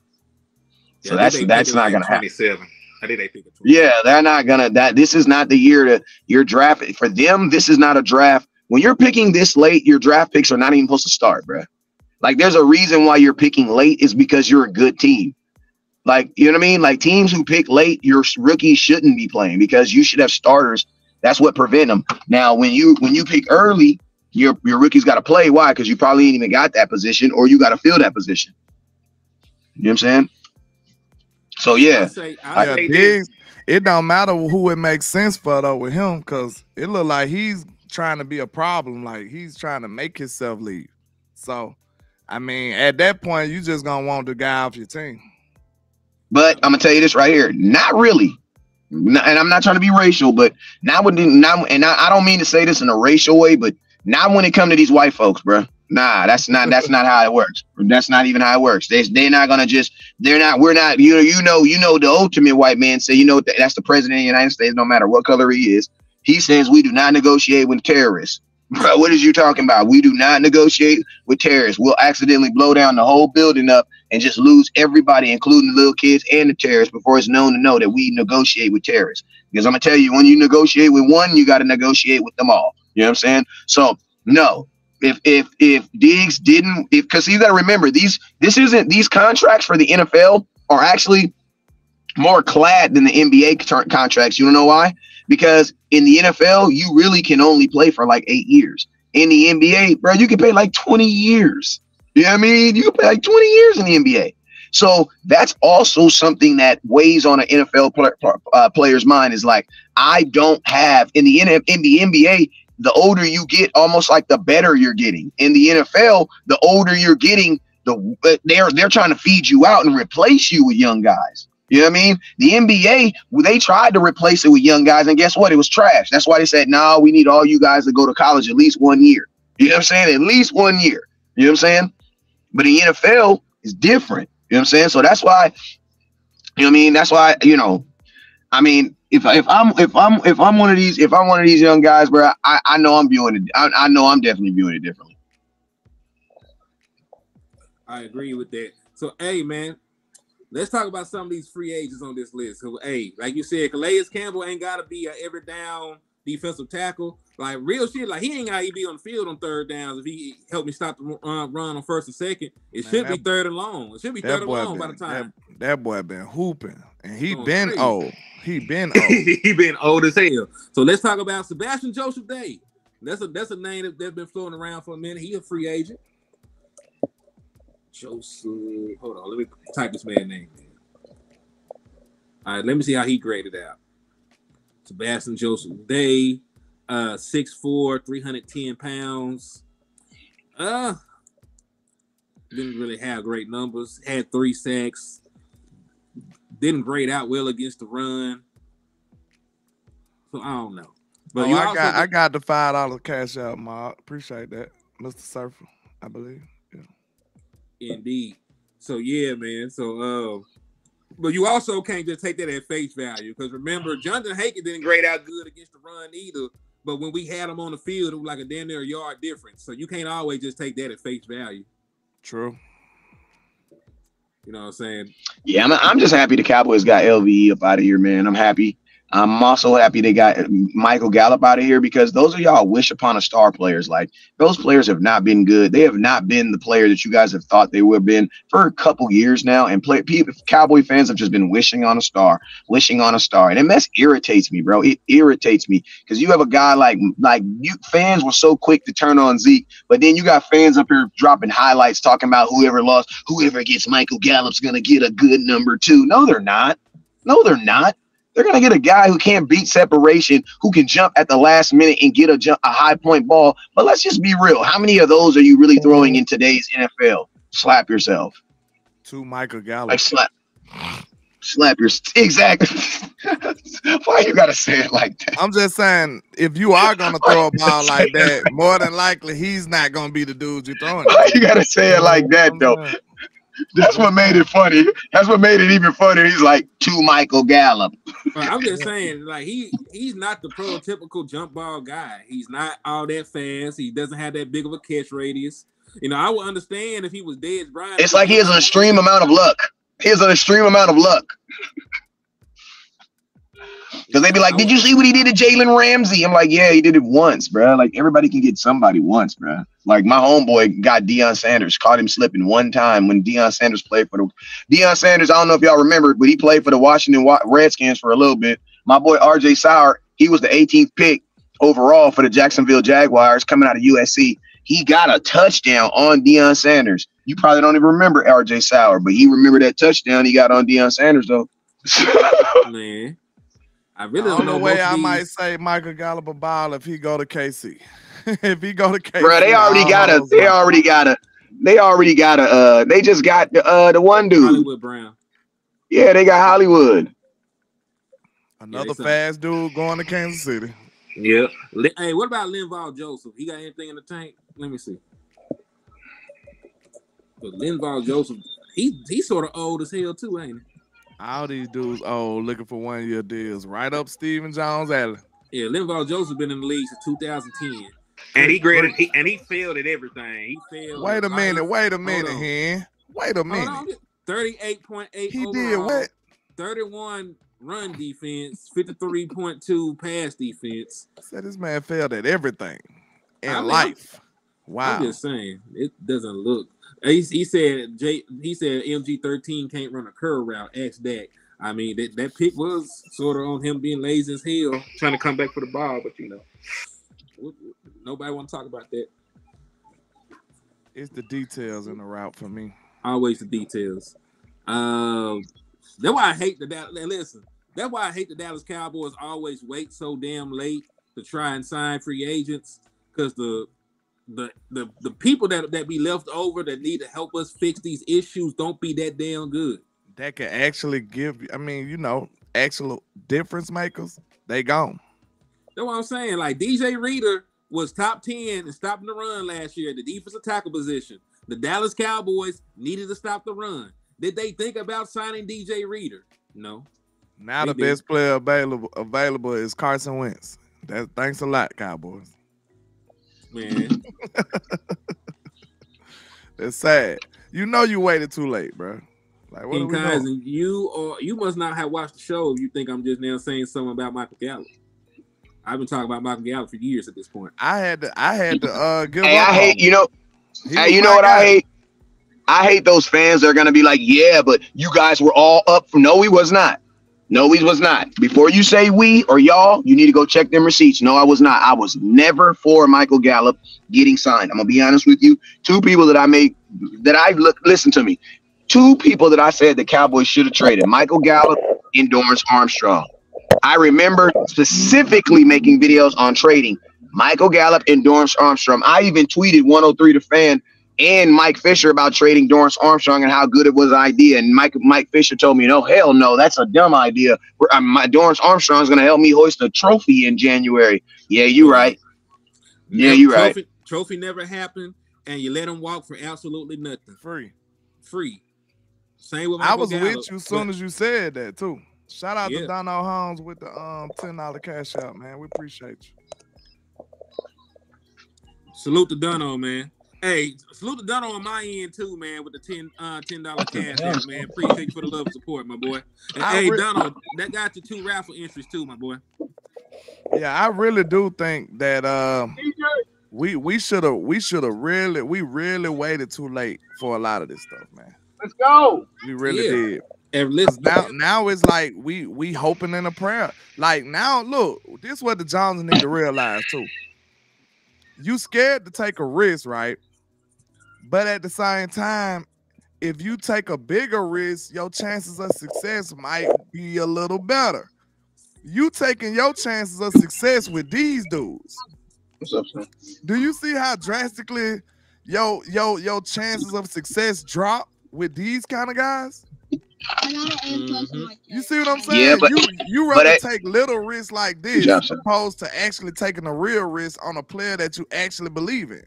So Yeah, I that's they that's picked not like gonna happen. 27. I think they pick it. Yeah, they're not gonna that this is not the year to your draft for them. This is not a draft. When you're picking this late, your draft picks are not even supposed to start, bruh. Like there's a reason why you're picking late is because you're a good team. Like, you know what I mean? Like teams who pick late, your rookies shouldn't be playing because you should have starters. That's what prevent them. Now, when you when you pick early, your your rookies got to play. Why? Because you probably ain't even got that position, or you got to fill that position. You know what I'm saying? So I yeah, say, I yeah, say. Diggs. It don't matter who it makes sense for though with him, because it look like he's trying to be a problem. Like he's trying to make himself leave. So, I mean, at that point, you just gonna want the guy off your team. But I'm gonna tell you this right here, not really. And I'm not trying to be racial, but not when not and I, don't mean to say this in a racial way, but not when it come to these white folks, bro. Nah, that's not that's not how it works. That's not even how it works. They they're not gonna just they're not we're not you know you know you know the ultimate white man say you know that's the president of the United States no matter what color he is. He says we do not negotiate with terrorists. Bro, what is you talking about? We do not negotiate with terrorists. We'll accidentally blow down the whole building up and just lose everybody, including the little kids and the terrorists, before it's known to know that we negotiate with terrorists. Because I'm gonna tell you, when you negotiate with one, you got to negotiate with them all. You know what I'm saying? So no, if if if Diggs didn't, if because you got to remember these, this isn't these contracts for the NFL are actually more clad than the NBA contracts. You don't know why? Because in the NFL, you really can only play for like eight years. In the NBA, bro, you can pay like 20 years. You know what I mean? You pay like 20 years in the NBA. So that's also something that weighs on an NFL uh, player's mind is like, I don't have in the, in the NBA, the older you get, almost like the better you're getting. In the NFL, the older you're getting, the uh, they're they're trying to feed you out and replace you with young guys. You know what I mean? The NBA, they tried to replace it with young guys, and guess what? It was trash. That's why they said, no, we need all you guys to go to college at least one year. You know what I'm saying? At least one year. You know what I'm saying? But the NFL is different. You know what I'm saying? So that's why, you know what I mean? That's why, you know, I mean, if if I'm if I'm if I'm one of these if I'm one of these young guys, bro, I, I know I'm viewing it. I, I know I'm definitely viewing it differently. I agree with that. So, hey, man, let's talk about some of these free agents on this list. Who, hey, like you said, Calais Campbell ain't got to be a every down defensive tackle. Like real shit, like he ain't got to be on the field on third downs if he helped me stop the uh, run on first and second. It Man, should that- be third and long. It should be third and long by the time. that, that boy been hooping, and he been crazy. old. He been old. he been old as hell. So let's talk about Sebastian Joseph Day. That's a that's a name that, that's been floating around for a minute. He a free agent. Joseph. Hold on, let me type this man name. All right, let me see how he graded out. Sebastian Joseph Day, uh, 6'4", 310 pounds. Uh didn't really have great numbers. Had three sacks. Didn't grade out well against the run. So I don't know. But oh, you I got I got the five dollar cash out, Mark. Appreciate that, Mr. Surfer. I believe. Indeed. So yeah, man. So uh but you also can't just take that at face value because remember, Johnathan Hankins didn't grade out good against the run either. But when we had them on the field, it was like a damn near yard difference. So you can't always just take that at face value. True. You know what I'm saying? Yeah, I'm, I'm just happy the Cowboys got LVE up out of here, man. I'm happy. I'm also happy they got Michael Gallup out of here because those are y'all wish upon a star players. Like those players have not been good. They have not been the player that you guys have thought they would have been for a couple years now. And play people, Cowboy fans have just been wishing on a star, wishing on a star, and it mess irritates me, bro. It irritates me because you have a guy like like you fans were so quick to turn on Zeke, but then you got fans up here dropping highlights talking about whoever lost, whoever gets Michael Gallup's gonna get a good number two. No, they're not. No, they're not. They're gonna get a guy who can't beat separation, who can jump at the last minute and get a jump, a high point ball. But let's just be real. How many of those are you really throwing in today's NFL? Slap yourself. To Michael Gallup. Like slap. Slap your exactly. Why you gotta say it like that? I'm just saying, if you are gonna throw a ball like that, more than likely he's not gonna be the dude you're throwing. Why you gotta say it like that though? That's what made it funny. That's what made it even funnier. He's like to Michael Gallup. But I'm just saying, like he he's not the prototypical jump ball guy. He's not all that fast. He doesn't have that big of a catch radius. You know, I would understand if he was Dez Bryant. It's like he has an extreme amount of luck. He has an extreme amount of luck. Because they'd be like, "Did you see what he did to Jalen Ramsey?" I'm like, "Yeah, he did it once, bro. Like everybody can get somebody once, bro. Like my homeboy got Deion Sanders, caught him slipping one time when Deion Sanders played for the Deion Sanders. I don't know if y'all remember, but he played for the Washington Redskins for a little bit. My boy R.J. Soward, he was the 18th pick overall for the Jacksonville Jaguars, coming out of USC. He got a touchdown on Deion Sanders. You probably don't even remember R.J. Soward, but he remember that touchdown he got on Deion Sanders though. man. I The really don't know. only way I of might say Michael Gallup a ball if he go to KC. if he go to KC, Bro, they already got a. They already got a. They already got a. Uh, they just got the uh the one dude. Hollywood Brown. Yeah, they got Hollywood. another Yeah, fast dude going to Kansas City. Yep. Hey, what about Linval Joseph? He got anything in the tank? Let me see. But Linval Joseph, he he's sort of old as hell too, ain't he? All these dudes oh, looking for one year deals. Right up Steven Jones Allen. Yeah, Linval Joseph been in the league since 2010, and he graded he, and he failed at everything. He failed. Wait a minute, life. wait a minute, on. hen. Wait a minute. Thirty-eight point eight. He did what? 31 run defense, 53.2 pass defense. Said this man failed at everything in I mean, life. Wow. I'm just saying, it doesn't look. He, he said J. He said MG thirteen can't run a curl route. X Dak. I mean that that pick was sort of on him being lazy as hell, trying to come back for the ball. But you know, nobody want to talk about that. It's the details in the route for me. Always the details. Um, that's why I hate the Dallas. Listen, that's why I hate the Dallas Cowboys. Always wait so damn late to try and sign free agents because the the the the people that that be left over that need to help us fix these issues don't be that damn good. That could actually give I mean, you know, actual difference makers, they gone. That's what I'm saying. Like DJ Reader was top 10 and stopping the run last year at the defensive tackle position. The Dallas Cowboys needed to stop the run. Did they think about signing DJ Reader? No. Now the did. best player available available is Carson Wentz. That thanks a lot, Cowboys. Man. It's sad. You know you waited too late, bro. Like what do King we know? Kaizen, you or you must not have watched the show. if You think I'm just now saying something about Michael Gallup? I've been talking about Michael Gallup for years at this point. I had to I had to uh give Hey, up I hate him. you know. He Hey, you know my what I hate? I hate those fans that are gonna be like, yeah, but you guys were all up for. No, he was not. No, he was not. Before you say we or y'all, you need to go check them receipts. No, I was not. I was never for Michael Gallup getting signed. I'm gonna be honest with you. Two people that I made that I look listen to me. Two people that I said the Cowboys should have traded: Michael Gallup and Dorance Armstrong. I remember specifically making videos on trading Michael Gallup and Dorance Armstrong. I even tweeted 103 to fan and Mike Fisher about trading Dorance Armstrong and how good it was an idea. And Mike Mike Fisher told me, no, hell no, that's a dumb idea. We're- uh, My Dorrance Armstrong is going to help me hoist a trophy in January. Yeah, you right. Yeah, Never- you right. Trophy, trophy never happened, and you let him walk for absolutely nothing, free. free. Same with I was Gallup, with you as soon as you said that too. Shout out Yeah. to Donald Holmes with the um ten dollar cash out, man. We appreciate you. Salute to Dunno, man. Hey, salute to Dunno on my end too, man, with the ten uh ten dollar cash out, man. Appreciate you for the love and support, my boy. And hey, re- Dunno, that got your two raffle entries too, my boy. Yeah, I really do think that um we we should have we should have really we really waited too late for a lot of this stuff, man. Let's go. We really Yeah. did. And 'Cause listen, now now it's like we we hoping in a prayer. Like now, look, this is what the Jones need to realize too. You scared to take a risk, right? But at the same time, if you take a bigger risk, your chances of success might be a little better. You taking your chances of success with these dudes. What's up, son? Do you see how drastically yo yo your chances of success drop with these kind of guys? Mhm. You see what I'm saying? Yeah, but- you you but rather I- take little risks like this job, sir. opposed to actually taking a real risk on a player that you actually believe in.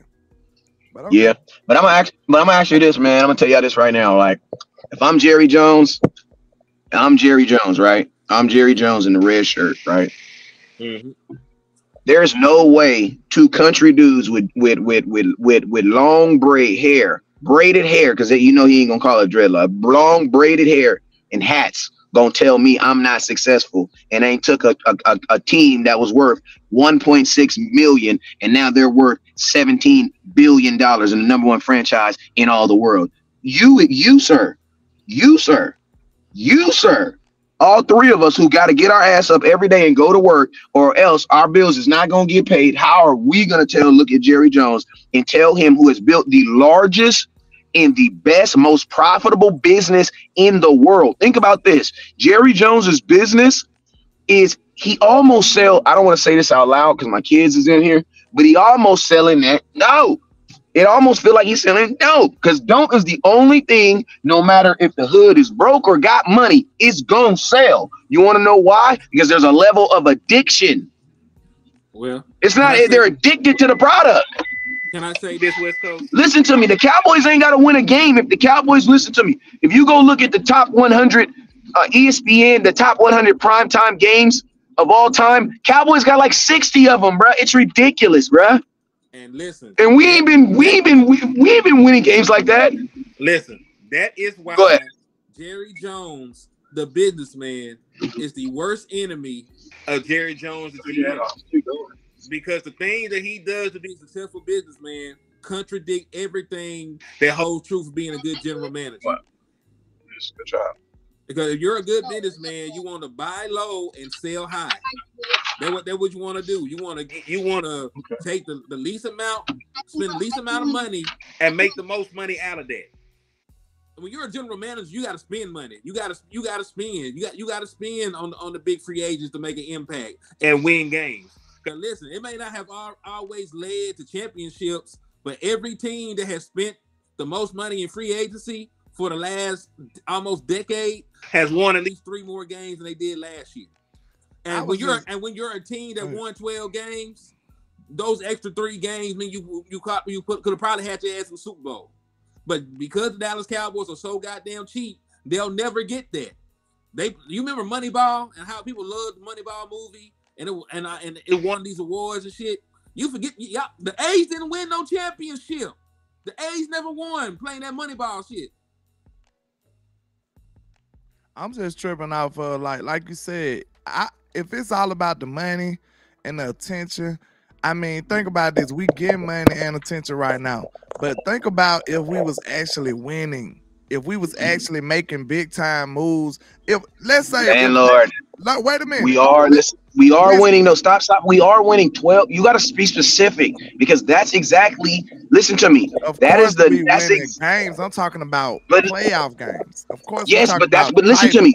But okay. Yeah, but I'm gonna ask, but I'm gonna ask you this, man. I'm gonna tell y'all this right now. Like, if I'm Jerry Jones, I'm Jerry Jones, right? I'm Jerry Jones in the red shirt, right? Mhm. There's no way two country dudes with with with with with, with long braid hair, braided hair, because you know he ain't gonna call it dreadlock, long braided hair and hats gonna tell me I'm not successful and ain't took a, a, a, team that was worth 1.6 million and now they're worth 17 billion dollars in the number one franchise in all the world. You, you, sir, you, sir, you, sir, all three of us who got to get our ass up every day and go to work, or else our bills is not to get paid. How are we to tell, look at Jerry Jones and tell him who has built the largest and the best, most profitable business in the world? Think about this Jerry Jones's business is he almost sell, I don't want to say this out loud because my kids is in here, but he almost selling that. No, it almost feel like he's selling dope because dope is the only thing, no matter if the hood is broke or got money, it's gonna sell. You want to know why? Because there's a level of addiction. Well, It's not they're addicted to the product. Can I say this, West Coast? Listen to me. The Cowboys ain't got to win a game. If the Cowboys listen to me, if you go look at the top 100 uh, ESPN, the top 100 primetime games of all time, Cowboys got like 60 of them, bro. It's ridiculous, bro. And listen, And we ain't been we ain't been we, we ain't been winning games like that. listen. That is why Go ahead. Jerry Jones, the businessman, is the worst enemy of Jerry Jones. the GM. Because the things that he does to be a successful businessman contradict everything that holds true for being a good general manager. Good job. Because if you're a good businessman, you want to buy low and sell high. That's what that's what you want to do. You want to you want to take the, the least amount, spend the least amount of money, and make the most money out of that. When you're a general manager, you got to spend money. You got to you got to spend. You got you got to spend on on the big free agents to make an impact and win games. Because listen, it may not have al- always led to championships, but every team that has spent the most money in free agency for the last almost decade has won at least three more games than they did last year. And when you're just- and when you're a team that Go won 12 games, those extra three games mean you you caught you put could have probably had your ass in the Super Bowl. But because the Dallas Cowboys are so goddamn cheap, they'll never get that. They you remember Moneyball and how people loved the Moneyball movie and it and I, and it won these awards and shit. You forget y'all, the A's didn't win no championship. The A's never won playing that Moneyball shit. I'm just tripping off of like like you said. I if it's all about the money and the attention, I mean, think about this. We get money and attention right now, but think about if we was actually winning. If we was mm-hmm. actually making big time moves, if let's say, landlord, like, wait a minute, we are listen, we are winning. No, stop, stop. We are winning twelve. You got to be specific because that's exactly. Listen to me. Of that is the that's ex- games. I'm talking about But- playoff games. Of course. yes, but that's but listen to me.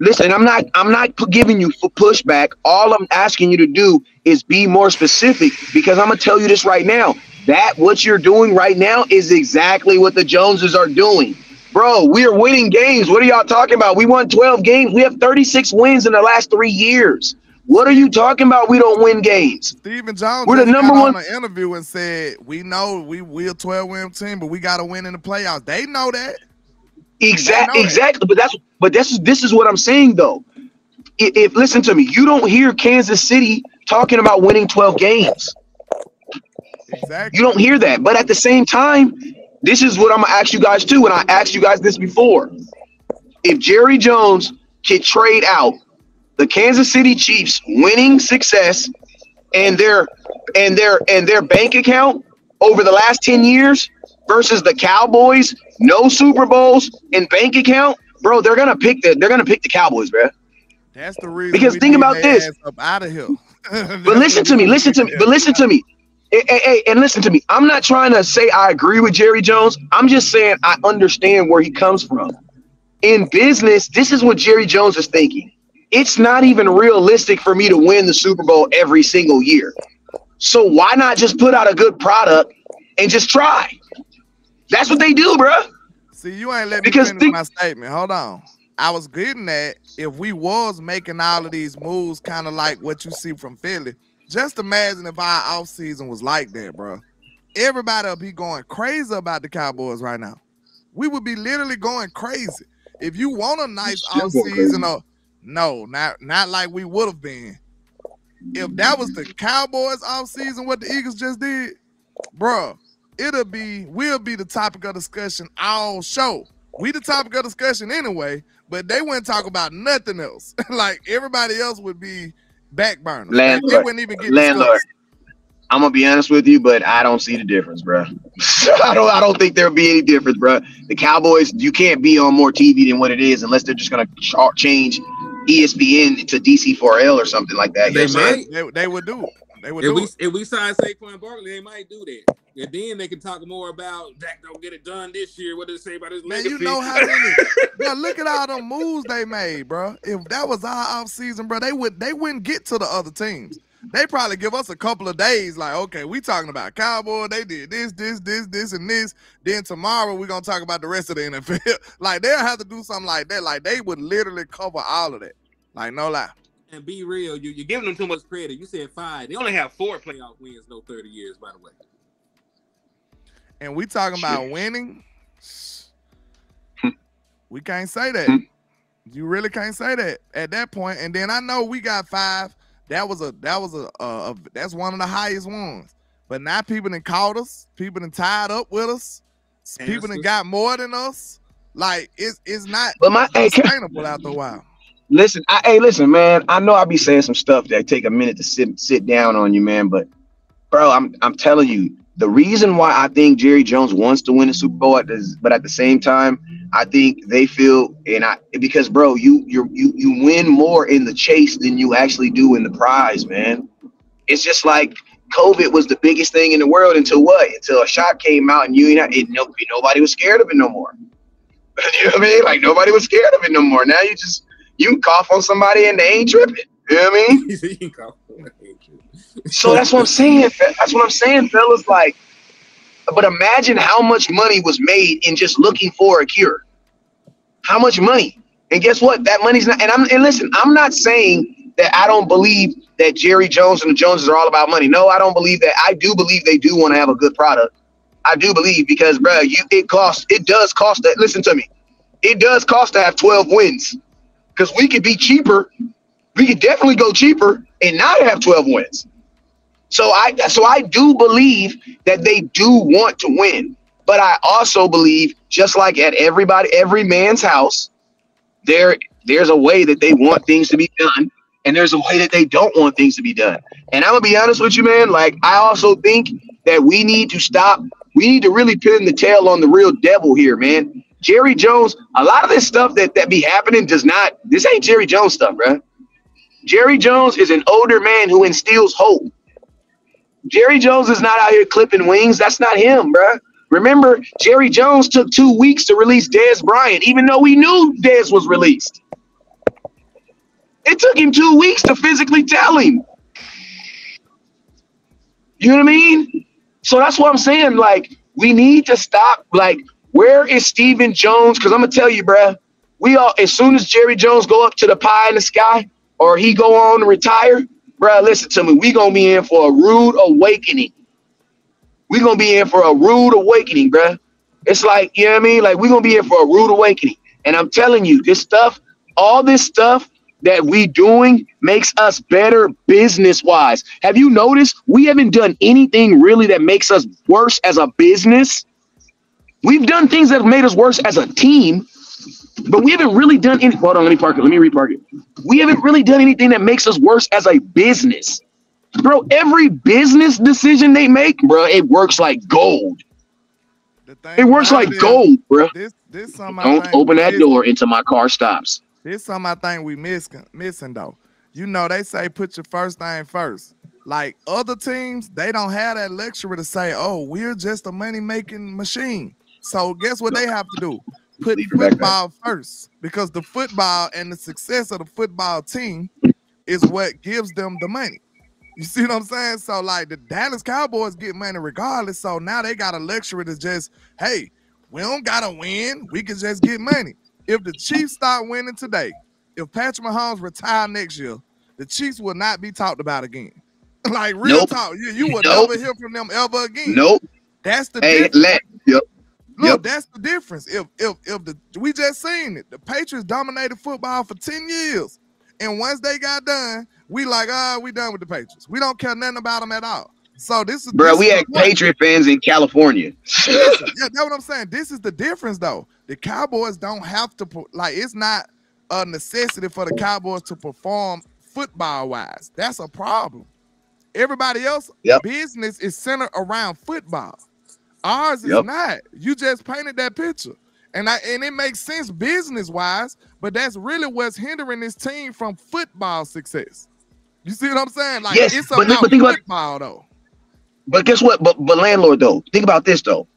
Listen, I'm not I'm not giving you for pushback. All I'm asking you to do is be more specific because I'm gonna tell you this right now. That what you're doing right now is exactly what the Joneses are doing. Bro, we are winning games. What are y'all talking about? We won 12 games. We have 36 wins in the last three years. What are you talking about? We don't win games. Stephen Jones We're the number one- on an interview and said, "We know we we're a 12 win team, but we got to win in the playoffs." They know that. I know Exactly, that. exactly. But that's but this is this is what I'm saying though. If, if listen to me, you don't hear Kansas City talking about winning 12 games. Exactly. You don't hear that. But at the same time, this is what I'm gonna ask you guys too. And I asked you guys this before. If Jerry Jones could trade out the Kansas City Chiefs winning success and their and their and their bank account over the last 10 years versus the Cowboys, no Super Bowls and bank account, bro, they're gonna pick the they're gonna pick the Cowboys, bro. That's the reason. Because think about this. Up out of here. But listen to me, listen to me, but listen to me. Hey, hey, hey, and listen to me. I'm not trying to say I agree with Jerry Jones. I'm just saying I understand where he comes from. In business, this is what Jerry Jones is thinking. It's not even realistic for me to win the Super Bowl every single year. So why not just put out a good product and just try? That's what they do, bruh. See, you ain't let me Because finish my statement. Hold on. I was getting at if we was making all of these moves, kind of like what you see from Philly. Just imagine if our offseason was like that, bro. Everybody would be going crazy about the Cowboys right now. We would be literally going crazy. If you want a nice offseason, or no, not not like we would have been. If that was the Cowboys offseason, what the Eagles just did, bro, it'll be we'll be the topic of discussion all show. We the topic of discussion anyway, but they wouldn't talk about nothing else. like everybody else would be back burners. Like, they Landlord. wouldn't even get Landlord. I'm gonna be honest with you, but I don't see the difference, bro. I don't. I don't think there'll be any difference, bro. The Cowboys, you can't be on more TV than what it is, unless they're just gonna ch- change ESPN to DC4L or something like that. They know what I'm saying? might. They, they would do it. They would If do we it. if we sign Saquon Barkley, they might do that. And then they can talk more about Dak don't get it done this year. What did it say about his Man, legacy? you know how many now look at all the moves they made, bro. If that was our offseason, bro, they would they wouldn't get to the other teams. They probably give us a couple of days, like, okay, we talking about Cowboy, they did this, this, this, this, and this. Then tomorrow we're gonna talk about the rest of the NFL. like they'll have to do something like that. Like they would literally cover all of that. Like, no lie. And be real, you you're giving them too much credit. You said five. They only have four playoff wins, no 30 years, by the way. And we talking about Shit. winning. we can't say Hmm. that. You really can't say that at that point. And then I know we got five. That was a that was a, a, a that's one of the highest ones. But now people done caught us. People done tied up with us. People done Answers. got more than us. Like it's it's not But my hey, can- sustainable after a while. Listen, I, hey, listen, man. I know I be saying some stuff that take a minute to sit sit down on you, man. But bro, I'm I'm telling you, the reason why I think Jerry Jones wants to win the Super Bowl, this, but at the same time, I think they feel and I because bro, you you you you win more in the chase than you actually do in the prize, man. It's just like COVID was the biggest thing in the world until what? Until a shot came out and you know, it, no, nobody was scared of it no more. you know what I mean? Like nobody was scared of it no more. Now you just you can cough on somebody and they ain't tripping. You know what I mean? "You can call him." So that's what I'm saying. That's what I'm saying, fellas. Like, but imagine how much money was made in just looking for a cure. How much money? And guess what? That money's not. And I'm and listen, I'm not saying that I don't believe that Jerry Jones and the Joneses are all about money. No, I don't believe that. I do believe they do want to have a good product. I do believe because, bro, you it costs. It does cost that. Listen to me. It does cost to have 12 wins because we could be cheaper. We could definitely go cheaper and not have 12 wins. So I so I do believe that they do want to win. But I also believe, just like at everybody, every man's house, there there's a way that they want things to be done, and there's a way that they don't want things to be done. And I'm gonna be honest with you, man. Like I also think that we need to stop. We need to really pin the tail on the real devil here, man. Jerry Jones, a lot of this stuff that that be happening does not. This ain't Jerry Jones stuff, bro. Jerry Jones is an older man who instills hope. Jerry Jones is not out here clipping wings. That's not him, bro. Remember, Jerry Jones took two weeks to release Dez Bryant, even though we knew Dez was released. It took him two weeks to physically tell him. You know what I mean? So that's what I'm saying. Like, we need to stop. Like, where is Stephen Jones? Because I'm gonna tell you, bruh, we all as soon as Jerry Jones go up to the pie in the sky, or he go on to retire, bruh, listen to me. We gonna be in for a rude awakening. We gonna be in for a rude awakening, bruh. It's like, you know what I mean? Like we gonna be in for a rude awakening. And I'm telling you, this stuff, all this stuff that we doing makes us better business wise. Have you noticed we haven't done anything really that makes us worse as a business? We've done things that have made us worse as a team, but we haven't really done any. Hold on, let me park it. Let me repark it. We haven't really done anything that makes us worse as a business, bro. Every business decision they make, bro, it works like gold. It works like is, gold, bro. This, this Don't open that door until my car stops. This something I think we miss, missing though. You know, they say put your first thing first. Like other teams, they don't have that luxury to say, "Oh, we're just a money making machine." So guess what they have to do? Put football first because the football and the success of the football team is what gives them the money. You see what I'm saying? So like the Dallas Cowboys get money regardless. So now they got a luxury to just, hey, we don't gotta win. We can just get money. If the Chiefs start winning today, if Patrick Mahomes retire next year, the Chiefs will not be talked about again. like real nope. talk, you, you will nope. never hear from them ever again. Nope. That's the hey, let, yep. Look, yep. that's the difference. If if if the we just seen it, the Patriots dominated football for 10 years. And once they got done, we like, ah, oh, we done with the Patriots. We don't care nothing about them at all. So this is bro. This we is had Patriot fans in California. yeah, that's what I'm saying. This is the difference, though. The Cowboys don't have to like. It's not a necessity for the Cowboys to perform football wise. That's a problem. Everybody else yep. business is centered around football. Ours is yep. not. You just painted that picture. And I and it makes sense business wise, but that's really what's hindering this team from football success. You see what I'm saying? Like yes, it's about but, but football about, though. But guess what? But but landlord though, think about this though.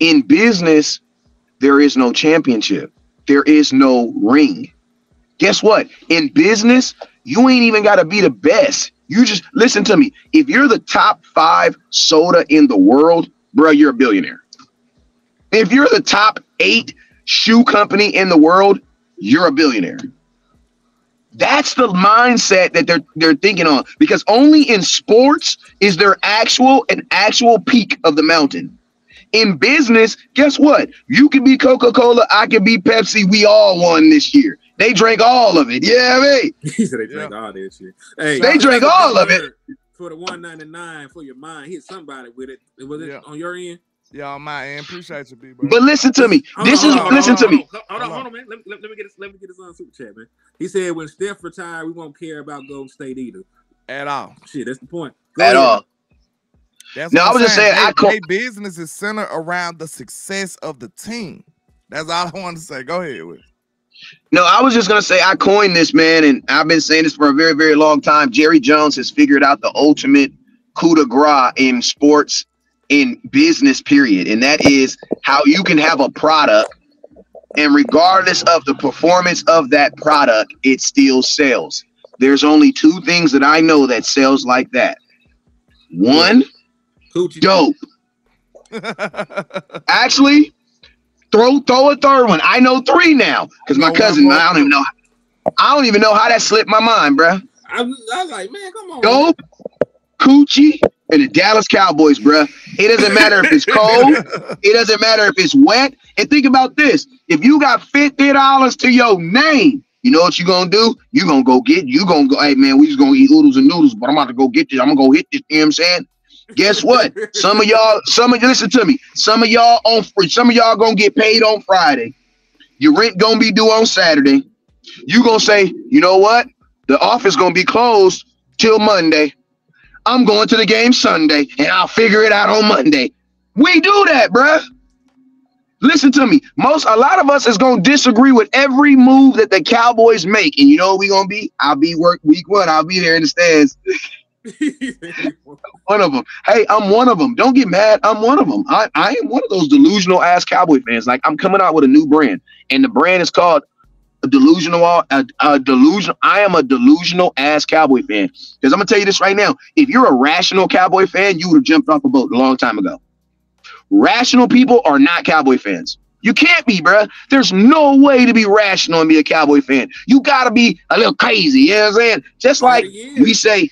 In business, there is no championship. There is no ring. Guess what? In business, you ain't even got to be the best. You just listen to me. If you're the top five soda in the world, bro, you're a billionaire. If you're the top eight shoe company in the world, you're a billionaire. That's the mindset that they're they're thinking on because only in sports is there actual an actual peak of the mountain. In business, guess what? You can be Coca-Cola, I can be Pepsi. We all won this year. They drank all of it. Yeah, I mean. they drank yeah. all this shit. Hey, they drank all of it for the 199 for your mind. Hit somebody with it. Was it yeah. on your end? Yeah, on my end. Appreciate you, B, bro. But listen to me. Hold this on, is on, listen to me. Hold on, hold on, man. Let, let, let me get this. Let me get this on super chat, man. He said when Steph retired, we won't care about Golden State either. At all. Shit, that's the point. Go At ahead. all. That's no, I was just saying. They, I co- business is centered around the success of the team. That's all I wanted to say. Go ahead with. No, I was just gonna say I coined this man, and I've been saying this for a very, very long time. Jerry Jones has figured out the ultimate coup de grace in sports, in business, period, and that is how you can have a product, and regardless of the performance of that product, it still sells. There's only two things that I know that sells like that. One, dope. Actually, Throw throw a third one. I know three now because my cousin. I don't even know. I don't even know how that slipped my mind, bro. I, I was like, man, come on. Dope, Coochie, and the Dallas Cowboys, bro. It doesn't matter if it's cold. it doesn't matter if it's wet. And think about this: if you got fifty dollars to your name, you know what you gonna do? You gonna go get. You gonna go. Hey man, we just gonna eat oodles and noodles, but I'm about to go get this. I'm gonna go hit this. You know what I'm saying? Guess what? Some of y'all, some of you listen to me. Some of y'all on some of y'all gonna get paid on Friday. Your rent gonna be due on Saturday. You gonna say, you know what? The office gonna be closed till Monday. I'm going to the game Sunday, and I'll figure it out on Monday. We do that, bruh. Listen to me. Most a lot of us is gonna disagree with every move that the Cowboys make, and you know what we gonna be? I'll be work week one. I'll be there in the stands. one of them. Hey, I'm one of them. Don't get mad. I'm one of them. I, I am one of those delusional ass Cowboy fans. Like I'm coming out with a new brand, and the brand is called a delusional, uh, a, a delusional. I am a delusional ass Cowboy fan. Because I'm gonna tell you this right now. If you're a rational Cowboy fan, you would have jumped off a boat a long time ago. Rational people are not Cowboy fans. You can't be, bruh. There's no way to be rational and be a Cowboy fan. You gotta be a little crazy. You know what I'm saying? Just like we say,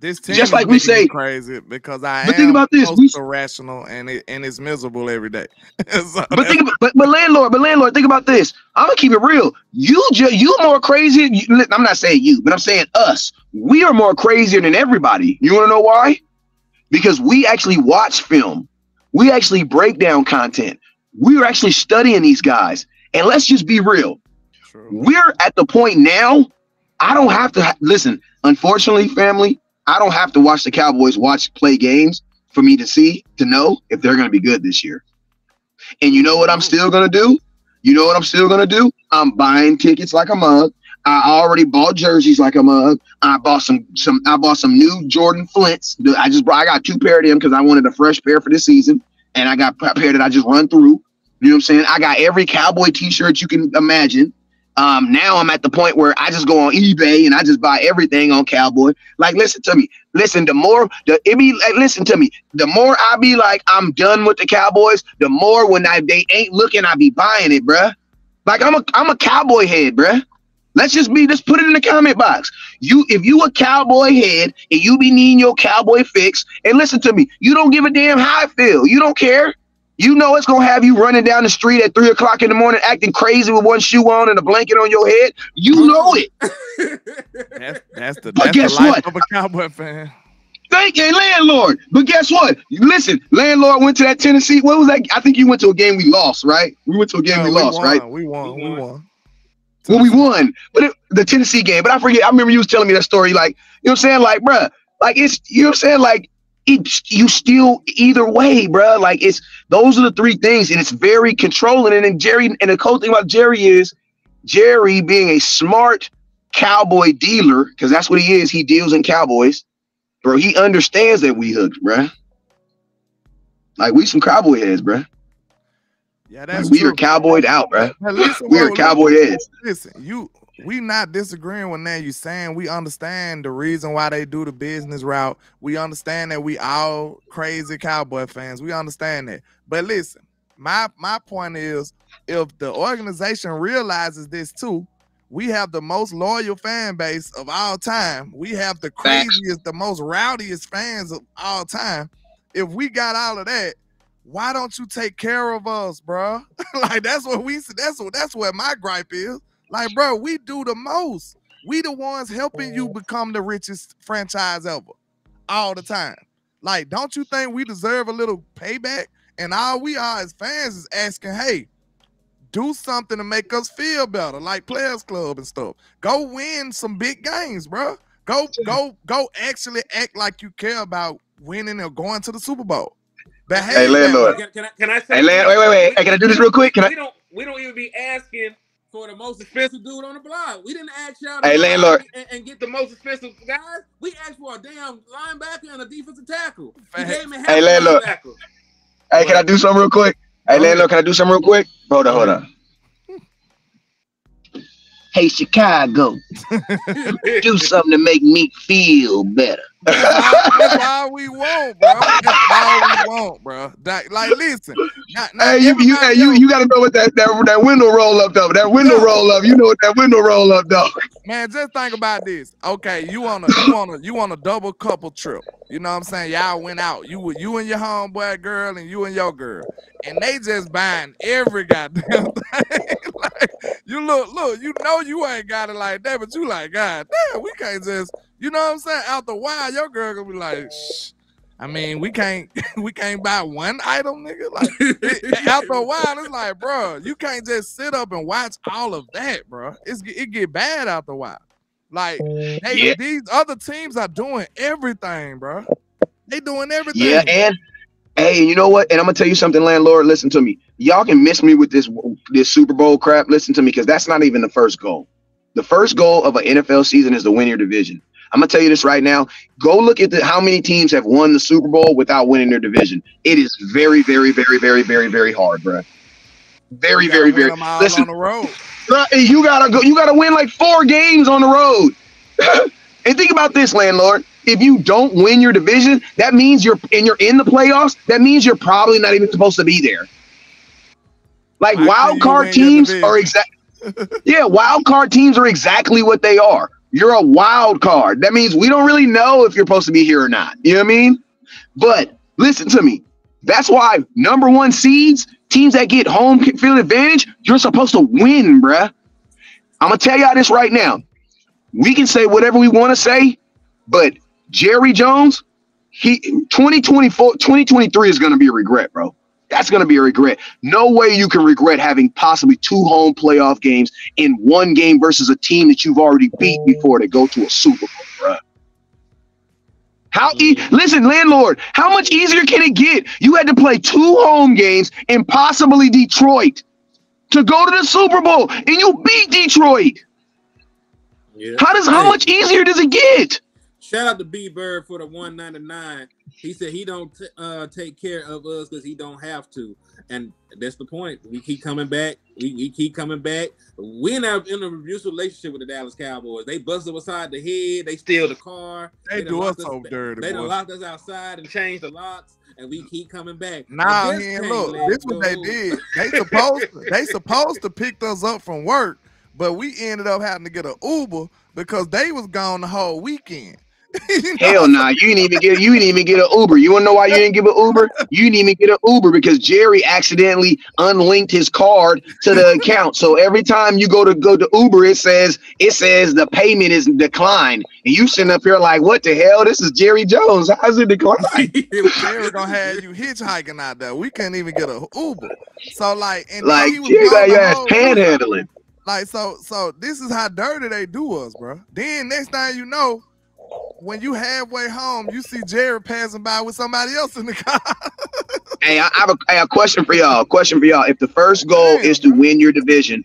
this team just like we say crazy because I but am think about this. We, rational and it and it's miserable every day. so but think about, but, but landlord, but landlord, think about this. I'm gonna keep it real. You just you more crazy. You, I'm not saying you, but I'm saying us. We are more crazier than everybody. You want to know why? Because we actually watch film. We actually break down content. We're actually studying these guys. And let's just be real. True. We're at the point now. I don't have to listen. Unfortunately, family, I don't have to watch the Cowboys watch play games for me to see to know if they're going to be good this year. And you know what I'm still going to do? You know what I'm still going to do? I'm buying tickets like a mug. I already bought jerseys like a mug. I bought some some I bought some new Jordan Flints. I just brought I got two pair of them because I wanted a fresh pair for this season. And I got a pair that I just run through. You know what I'm saying? I got every cowboy t-shirt you can imagine. Um, now I'm at the point where I just go on eBay and I just buy everything on Cowboy. Like, listen to me. Listen, the more the it be like, listen to me. The more I be like, I'm done with the Cowboys. The more when I they ain't looking, I be buying it, bruh. Like I'm a I'm a cowboy head, bruh. Let's just be just put it in the comment box. You if you a cowboy head and you be needing your cowboy fix, and listen to me, you don't give a damn how I feel. You don't care. You know it's gonna have you running down the street at three o'clock in the morning, acting crazy with one shoe on and a blanket on your head. You know it. That's that's the, But that's guess the life what? of a cowboy fan. Thank you, landlord. But guess what? Listen, landlord went to that Tennessee. What was that? I think you went to a game we lost, right? We went to a game No, we lost, won, right? We won. We We won. won. Well, we won, but it, the Tennessee game. But I forget. I remember you was telling me that story. Like, you know what I'm saying? Like, bruh, like it's you know what I'm saying? Like, it, you still either way, bruh. Like, it's those are the three things, and it's very controlling. And then Jerry, and the cool thing about Jerry is Jerry being a smart cowboy dealer, because that's what he is. He deals in cowboys, bro. He understands that we hooked, bruh. Like we some cowboy heads, bruh. Yeah, Like, that's we true. are cowboyed out, bruh. Now, listen, We are bro, cowboy heads. Listen, you we not disagreeing with that. You saying we understand the reason why they do the business route. We understand that we all crazy cowboy fans. We understand that. But listen, my my point is if the organization realizes this too, we have the most loyal fan base of all time. We have the craziest, the most rowdiest fans of all time. If we got all of that, why don't you take care of us, bro? like that's what we that's what that's what my gripe is. Like, bro, we do the most. We the ones helping you mm-hmm. become the richest franchise ever, all the time. Like, don't you think we deserve a little payback? And all we are as fans is asking, hey, do something to make us feel better, like Players Club and stuff. Go win some big games, bro. Go, go, go. Actually act like you care about winning or going to the Super Bowl. Behave Hey, that landlord. Can, can I, can I say? Hey, Land, wait, wait, wait. Hey, can I do this real quick? Can I? we don't we don't even be asking for the most expensive dude on the block. We didn't ask y'all to Hey, go out landlord. and, and get the most expensive guys. We asked for a damn linebacker and a defensive tackle. You Fact. gave me half Hey, a landlord. linebacker. Hey, can I do something real quick? Hey, landlord, can I do something real quick? Hold on, hold on. Hey, Chicago, do something to make me feel better. That's all we want, bro. That's all we want, bro. Like, like, listen. Not, not Hey, you, you, hey, you, you gotta know what that, that that window roll up though. That window Yeah. roll up. You know what that window roll up though. man, just think about this. Okay, you on a you on a you on a double couple trip. You know what I'm saying? Y'all went out. You with you and your homeboy girl and you and your girl. And they just buying every goddamn thing. like you look, look, you know you ain't got it like that, but you like, God damn, we can't just, you know what I'm saying? After a while, your girl gonna be like, shh. I mean, we can't we can't buy one item, nigga. Like it, after a while, it's like, bro, you can't just sit up and watch all of that, bro. It's it get bad after a while. Like, mm, hey, Yeah. these other teams are doing everything, bro. They doing everything. Yeah, and hey, you know what? And I'm gonna tell you something, landlord. Listen to me. Y'all can miss me with this this Super Bowl crap. Listen to me, because that's not even the first goal. The first goal of an NFL season is to win your division. I'm gonna tell you this right now. Go look at the, how many teams have won the Super Bowl without winning their division. It is very, very, very, very, very, very hard, bro. Very, very, very. Listen, on the road. You gotta go. You gotta win like four games on the road. and think about this, landlord. If you don't win your division, that means you're and you're in the playoffs. That means you're probably not even supposed to be there. Like Why wild card teams are exactly. yeah, wild card teams are exactly what they are. You're a wild card. That means we don't really know if you're supposed to be here or not. You know what I mean? But listen to me. That's why number one seeds, teams that get home field advantage, you're supposed to win, bruh. I'm gonna tell y'all this right now. We can say whatever we want to say, but Jerry Jones, he 2024, 2023 is gonna be a regret, bro. That's gonna be a regret. No way you can regret having possibly two home playoff games in one game versus a team that you've already beat before to go to a Super Bowl, bruh. How e- listen, landlord, how much easier can it get? You had to play two home games in possibly Detroit to go to the Super Bowl, and you beat Detroit. Yeah. How does how much easier does it get? Shout out to B Bird for the 199. He said he don't t- uh, take care of us because he don't have to, and that's the point. We keep coming back. We, we keep coming back. We're in, a, in a abusive relationship with the Dallas Cowboys. They bust us upside the head. They steal the car. They done do us so dirty, They done locked us outside and changed the locks, and we keep coming back. Nah, man, look, this what they did. They supposed they supposed to pick us up from work, but we ended up having to get an Uber because they was gone the whole weekend. You know? Hell nah, you didn't even get you didn't even get an Uber. You wanna know why you didn't give an Uber? You didn't even get an Uber because Jerry accidentally unlinked his card to the account. So every time you go to go to Uber, it says it says the payment is declined. And you sitting up here like, what the hell? This is Jerry Jones. How's it declined? they were gonna have you hitchhiking out there. We couldn't even get a Uber. So like, and like he was Jerry got your ass panhandling. Like so, so this is how dirty they do us, bro. Then next thing you know, when you halfway home, you see Jerry passing by with somebody else in the car. Hey, I, I have a, I have a question for y'all. Question for y'all. If the first goal Damn, is to win your division,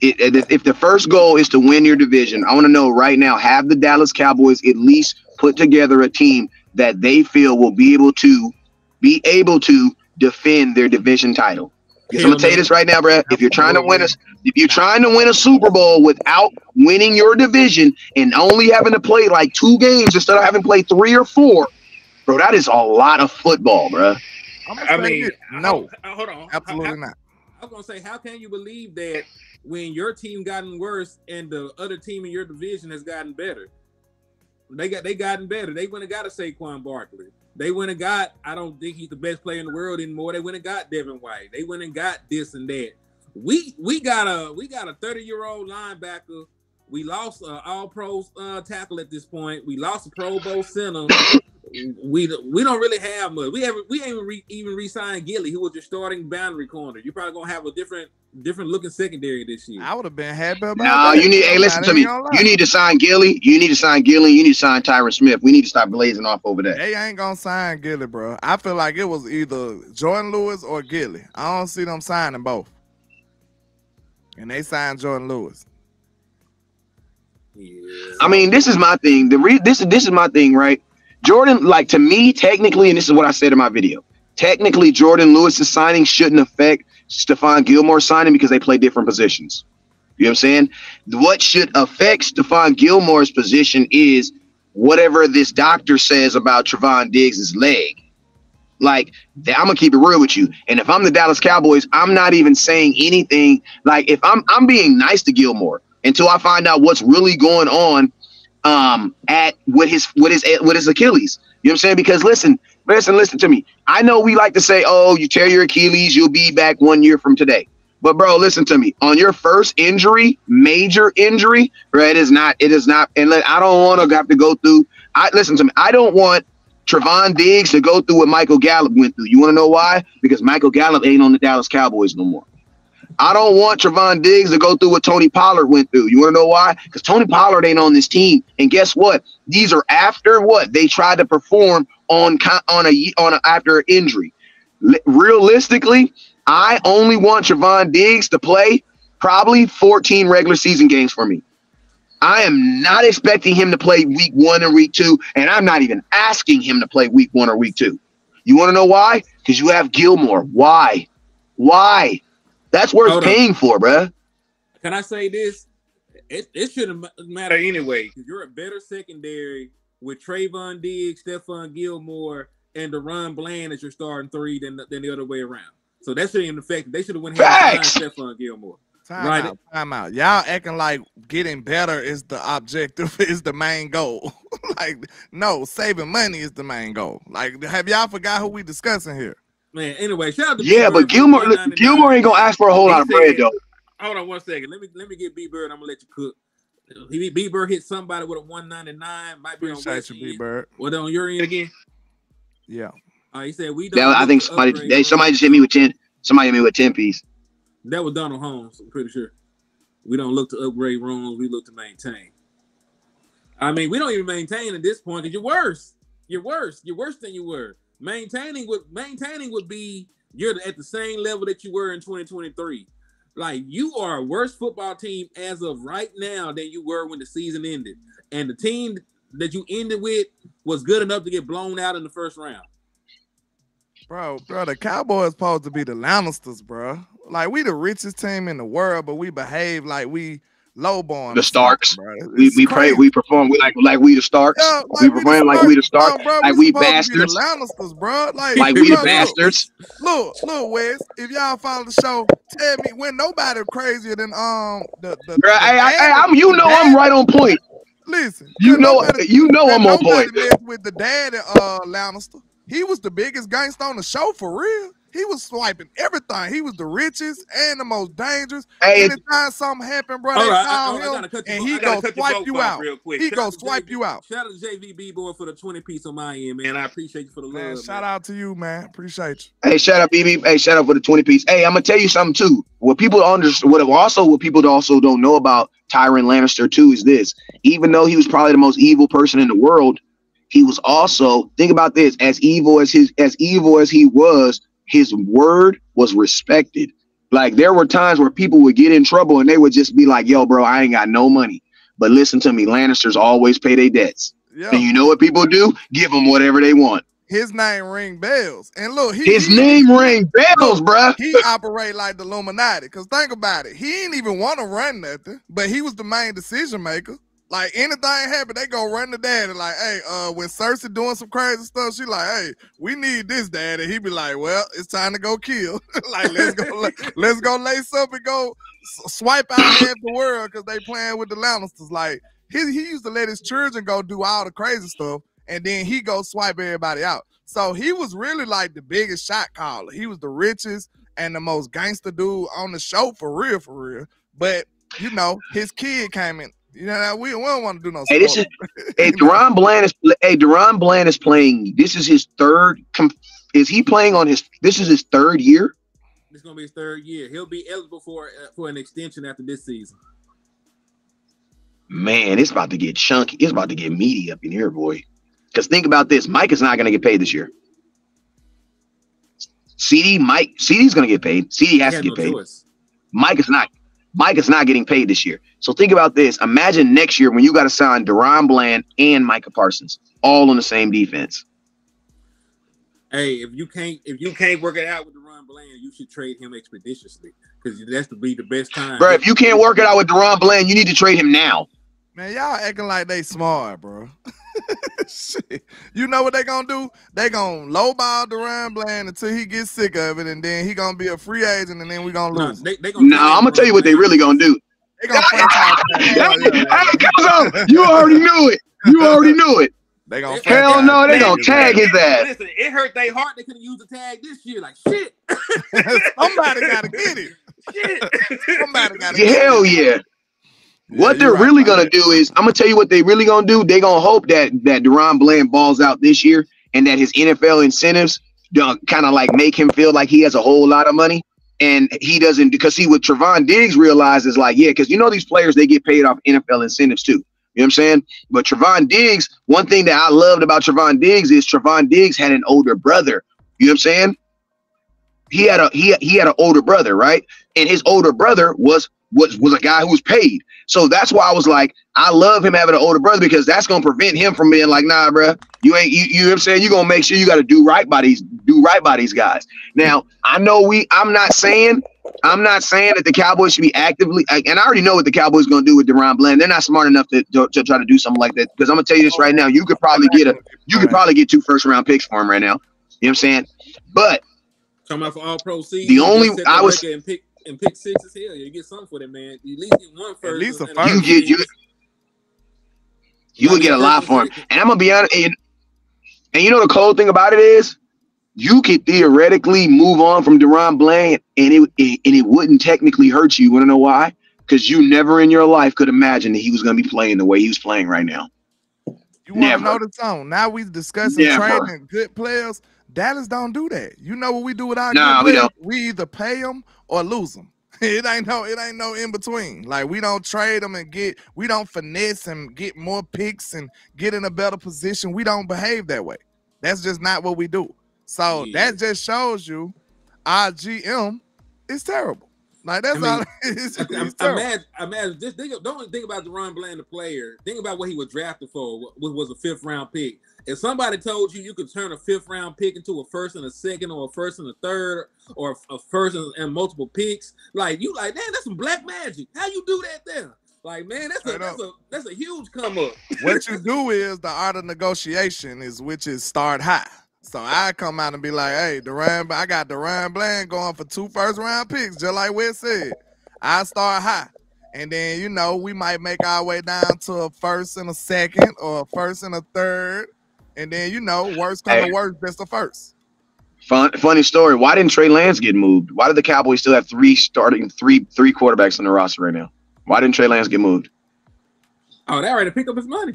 it, it- if the first goal is to win your division, I want to know right now: Have the Dallas Cowboys at least put together a team that they feel will be able to be able to defend their division title? Because I'm gonna tell you this right now, bro. If you're trying to win a, if you're trying to win a Super Bowl without winning your division and only having to play like two games instead of having to play three or four, bro, that is a lot of football, bro. I'm I gonna say mean, no, uh, hold on. absolutely How- not. I was gonna say, how can you believe that when your team gotten worse and the other team in your division has gotten better? They got they gotten better. They went and got a Saquon Barkley. They went and got. I don't think he's the best player in the world anymore. They went and got Devin White. They went and got this and that. We we got a we got a 30 year old linebacker. We lost uh, all pro uh, tackle at this point. We lost a Pro Bowl center. We we don't really have much. We haven't we ain't even re, even re-signed Gilly, who was your starting boundary corner. You're probably gonna have a different different looking secondary this year. I would have been happy about No, that. you need. Hey, listen to me. You need to sign Gilly. You need to sign Gilly. You need to sign Tyron Smith. We need to stop blazing off over that. They ain't gonna sign Gilly, bro. I feel like it was either Jourdan Lewis or Gilly. I don't see them signing both. And they signed Jourdan Lewis. Yeah. I mean, this is my thing. The re- this is this is my thing, right? Jordan, like to me, technically, and this is what I said in my video. Technically, Jourdan Lewis's signing shouldn't affect Stephon Gilmore's signing because they play different positions. You know what I'm saying? What should affect Stephon Gilmore's position is whatever this doctor says about Trevon Diggs's leg. Like, I'm gonna keep it real with you. And if I'm the Dallas Cowboys, I'm not even saying anything. Like, if I'm I'm being nice to Gilmore until I find out what's really going on um at with his with his with his Achilles. You know what I'm saying? Because listen, listen, listen to me. I know we like to say, oh, you tear your Achilles, you'll be back one year from today. But bro, listen to me. On your first injury, major injury, right? It is not, it is not, and let, I don't want to have to go through. I listen to me. I don't want Trevon Diggs to go through what Michael Gallup went through. You want to know why? Because Michael Gallup ain't on the Dallas Cowboys no more. I don't want Trevon Diggs to go through what Tony Pollard went through. You want to know why? Because Tony Pollard ain't on this team. And guess what? These are after what they tried to perform on on a on a, after injury. realistically, I only want Trevon Diggs to play probably 14 regular season games for me. I am not expecting him to play week one and week two, and I'm not even asking him to play week one or week two. You want to know why? Because you have Gilmore. Why? Why? That's worth Hold paying on. for, bruh. Can I say this? It, it shouldn't matter anyway. You're a better secondary with Trevon Diggs, Stephon Gilmore, and DaRon Bland as your starting three than, than the other way around. So that shouldn't affect. They should have went ahead and Stephon Gilmore. Time right. out, time out. Y'all acting like getting better is the objective, is the main goal. like, no, saving money is the main goal. Like, have y'all forgot who we discussing here? Man, anyway, shout out to Yeah, but Gilmore Gilmore ain't gonna ask for a whole lot of bread though. Hold on one second. Let me let me get B Bird. I'm gonna let you cook. He B Bird hit somebody with a 199. Might be Appreciate on West you, B Bird. What on your end again? Yeah. Uh, he said we. Don't I think somebody they, somebody just hit me with ten. Somebody hit me with ten piece. That was Donald Holmes. I'm pretty sure. We don't look to upgrade rooms. We look to maintain. I mean, we don't even maintain at this point because you're worse. You're worse. You're worse than you were. Maintaining would maintaining would be you're at the same level that you were in 2023. Like you are a worse football team as of right now than you were when the season ended. And the team that you ended with was good enough to get blown out in the first round. Bro, bro, the Cowboys supposed to be the Lannisters, bro. Like we the richest team in the world, but we behave like we lowborn. The Starks. we we pray, we perform we like like we the Starks. Yeah, like we perform like we the Starks. bro, like we, we bastards. Lannisters, bro. Like, like we the bastards. Look, look, Wes. If y'all follow the show, tell me when nobody crazier than um the the. Bro, the hey, hey, I'm you know I'm right on point. Listen, you know nobody, you know I'm on point. With the dad uh Lannister. He was the biggest gangster on the show for real. He was swiping everything. He was the richest and the most dangerous. Hey, Anytime something happened, bro, they right, call him and he go swipe you out. Real quick. He shout go swipe you out. Shout out to JVB boy for the 20 piece on my end, man. I appreciate you for the man, love. Shout man. out to you, man. Appreciate you. Hey, shout out BB. Hey, shout out for the 20 piece. Hey, I'm gonna tell you something too. What people understand, what also what people also don't know about Tyrion Lannister too is this. Even though he was probably the most evil person in the world, he was also think about this as evil as his as evil as he was his word was respected like there were times where people would get in trouble and they would just be like yo bro i ain't got no money but listen to me lannisters always pay their debts yeah. and you know what people do give them whatever they want his name ring bells. And look, he, his he, name ring bells, bro. He operate like the Illuminati. Cause think about it, he didn't even want to run nothing, but he was the main decision maker. Like anything happen, they go run to daddy. Like, hey, uh, when Cersei doing some crazy stuff, she like, hey, we need this, daddy. He be like, well, it's time to go kill. like, let's go, let's go lace up and go swipe out half the world because they playing with the Lannisters. Like, he he used to let his children go do all the crazy stuff, and then he go swipe everybody out. So he was really like the biggest shot caller. He was the richest and the most gangster dude on the show for real, for real. But you know, his kid came in you know, we, we don't want to do no. Hey, this is hey DaRon Bland is hey DaRon Bland is playing. This is his third. Is he playing on his? This is his third year. This is gonna be his third year. He'll be eligible for uh, for an extension after this season. Man, it's about to get chunky. It's about to get meaty up in here, boy. Because think about this: Mike is not gonna get paid this year. CeeDee Mike CeeDee's gonna get paid. CeeDee has to get no paid. Choice. Mike is not. Mike is not getting paid this year. So think about this. Imagine next year when you got to sign DaRon Bland and Micah Parsons all on the same defense. Hey, if you can't if you can't work it out with DaRon Bland, you should trade him expeditiously because that's to be the best time. Bro, if you can't work it out with DaRon Bland, you need to trade him now. Man, y'all acting like they smart, bro. you know what they gonna do? They gonna lowball DaRon Bland until he gets sick of it, and then he gonna be a free agent, and then we gonna lose. No, they, they gonna no I'm gonna tell you what they really gonna do. They gonna franchise. you already knew it. You already knew it. They gonna hell no, they gonna tag his ass. Listen, it hurt their heart. They couldn't use the tag this year. Like shit. Somebody gotta get it. Shit. Somebody gotta. Get it. Hell yeah what they're really gonna do is I'm gonna tell you what they really gonna do. They gonna hope that that DaRon Bland balls out this year, and that his NFL incentives uh, kind of like make him feel like he has a whole lot of money. And he doesn't because see what Trevon Diggs realizes like, yeah, because you know these players they get paid off NFL incentives too. You know what I'm saying? But Trevon Diggs, one thing that I loved about Trevon Diggs is Trevon Diggs had an older brother. You know what I'm saying? He had a he he had an older brother, right? And his older brother was was was a guy who was paid. So that's why I was like, I love him having an older brother because that's gonna prevent him from being like, nah, bro, you ain't you, you know what I'm saying? You're gonna make sure you gotta do right by these do right by these guys. Now, I know we I'm not saying I'm not saying that the Cowboys should be actively and I already know what the Cowboys are gonna do with DaRon Bland. They're not smart enough to, to, to try to do something like that. Because I'm gonna tell you this right now, you could probably get a you could probably get two first round picks for him right now. You know what I'm saying? But come out for all proceeds, the only I was and pick and pick six as hell. You get something for that man. You at least get one first. At least a first. You get you. You would get a lot for him, and I'm gonna be honest. And, and you know the cold thing about it is, you could theoretically move on from DaRon Bland, and it, it and it wouldn't technically hurt you. You want to know why? Because you never in your life could imagine that he was gonna be playing the way he was playing right now. You want to know the song? Now we discussing Never. trading good players. Dallas don't do that. You know what we do with our nah, we don't. We either pay them or lose them. It ain't no, it ain't no in between. Like we don't trade them and get, we don't finesse and get more picks and get in a better position. We don't behave that way. That's just not what we do. So yeah. that just shows you our GM is terrible. Like that's I mean, all. It's, it's imagine, imagine just think. Don't think about DaRon Bland, the player. Think about what he was drafted for. What was a fifth round pick. If somebody told you you could turn a fifth round pick into a first and a second, or a first and a third, or a first and, multiple picks, like you, like man, that's some black magic. How you do that there? Like man, that's a that's a that's a huge come up. what you do is the art of negotiation is which is start high. So I come out and be like, hey, DaRon, I got DaRon Bland going for two first round picks, just like Wes said. I start high. And then, you know, we might make our way down to a first and a second or a first and a third. And then, you know, worst come hey. to worst, just a first. Fun, funny story. Why didn't Trey Lance get moved? Why did the Cowboys still have three starting three three quarterbacks on the roster right now? Why didn't Trey Lance get moved? Oh, they already picked up his money.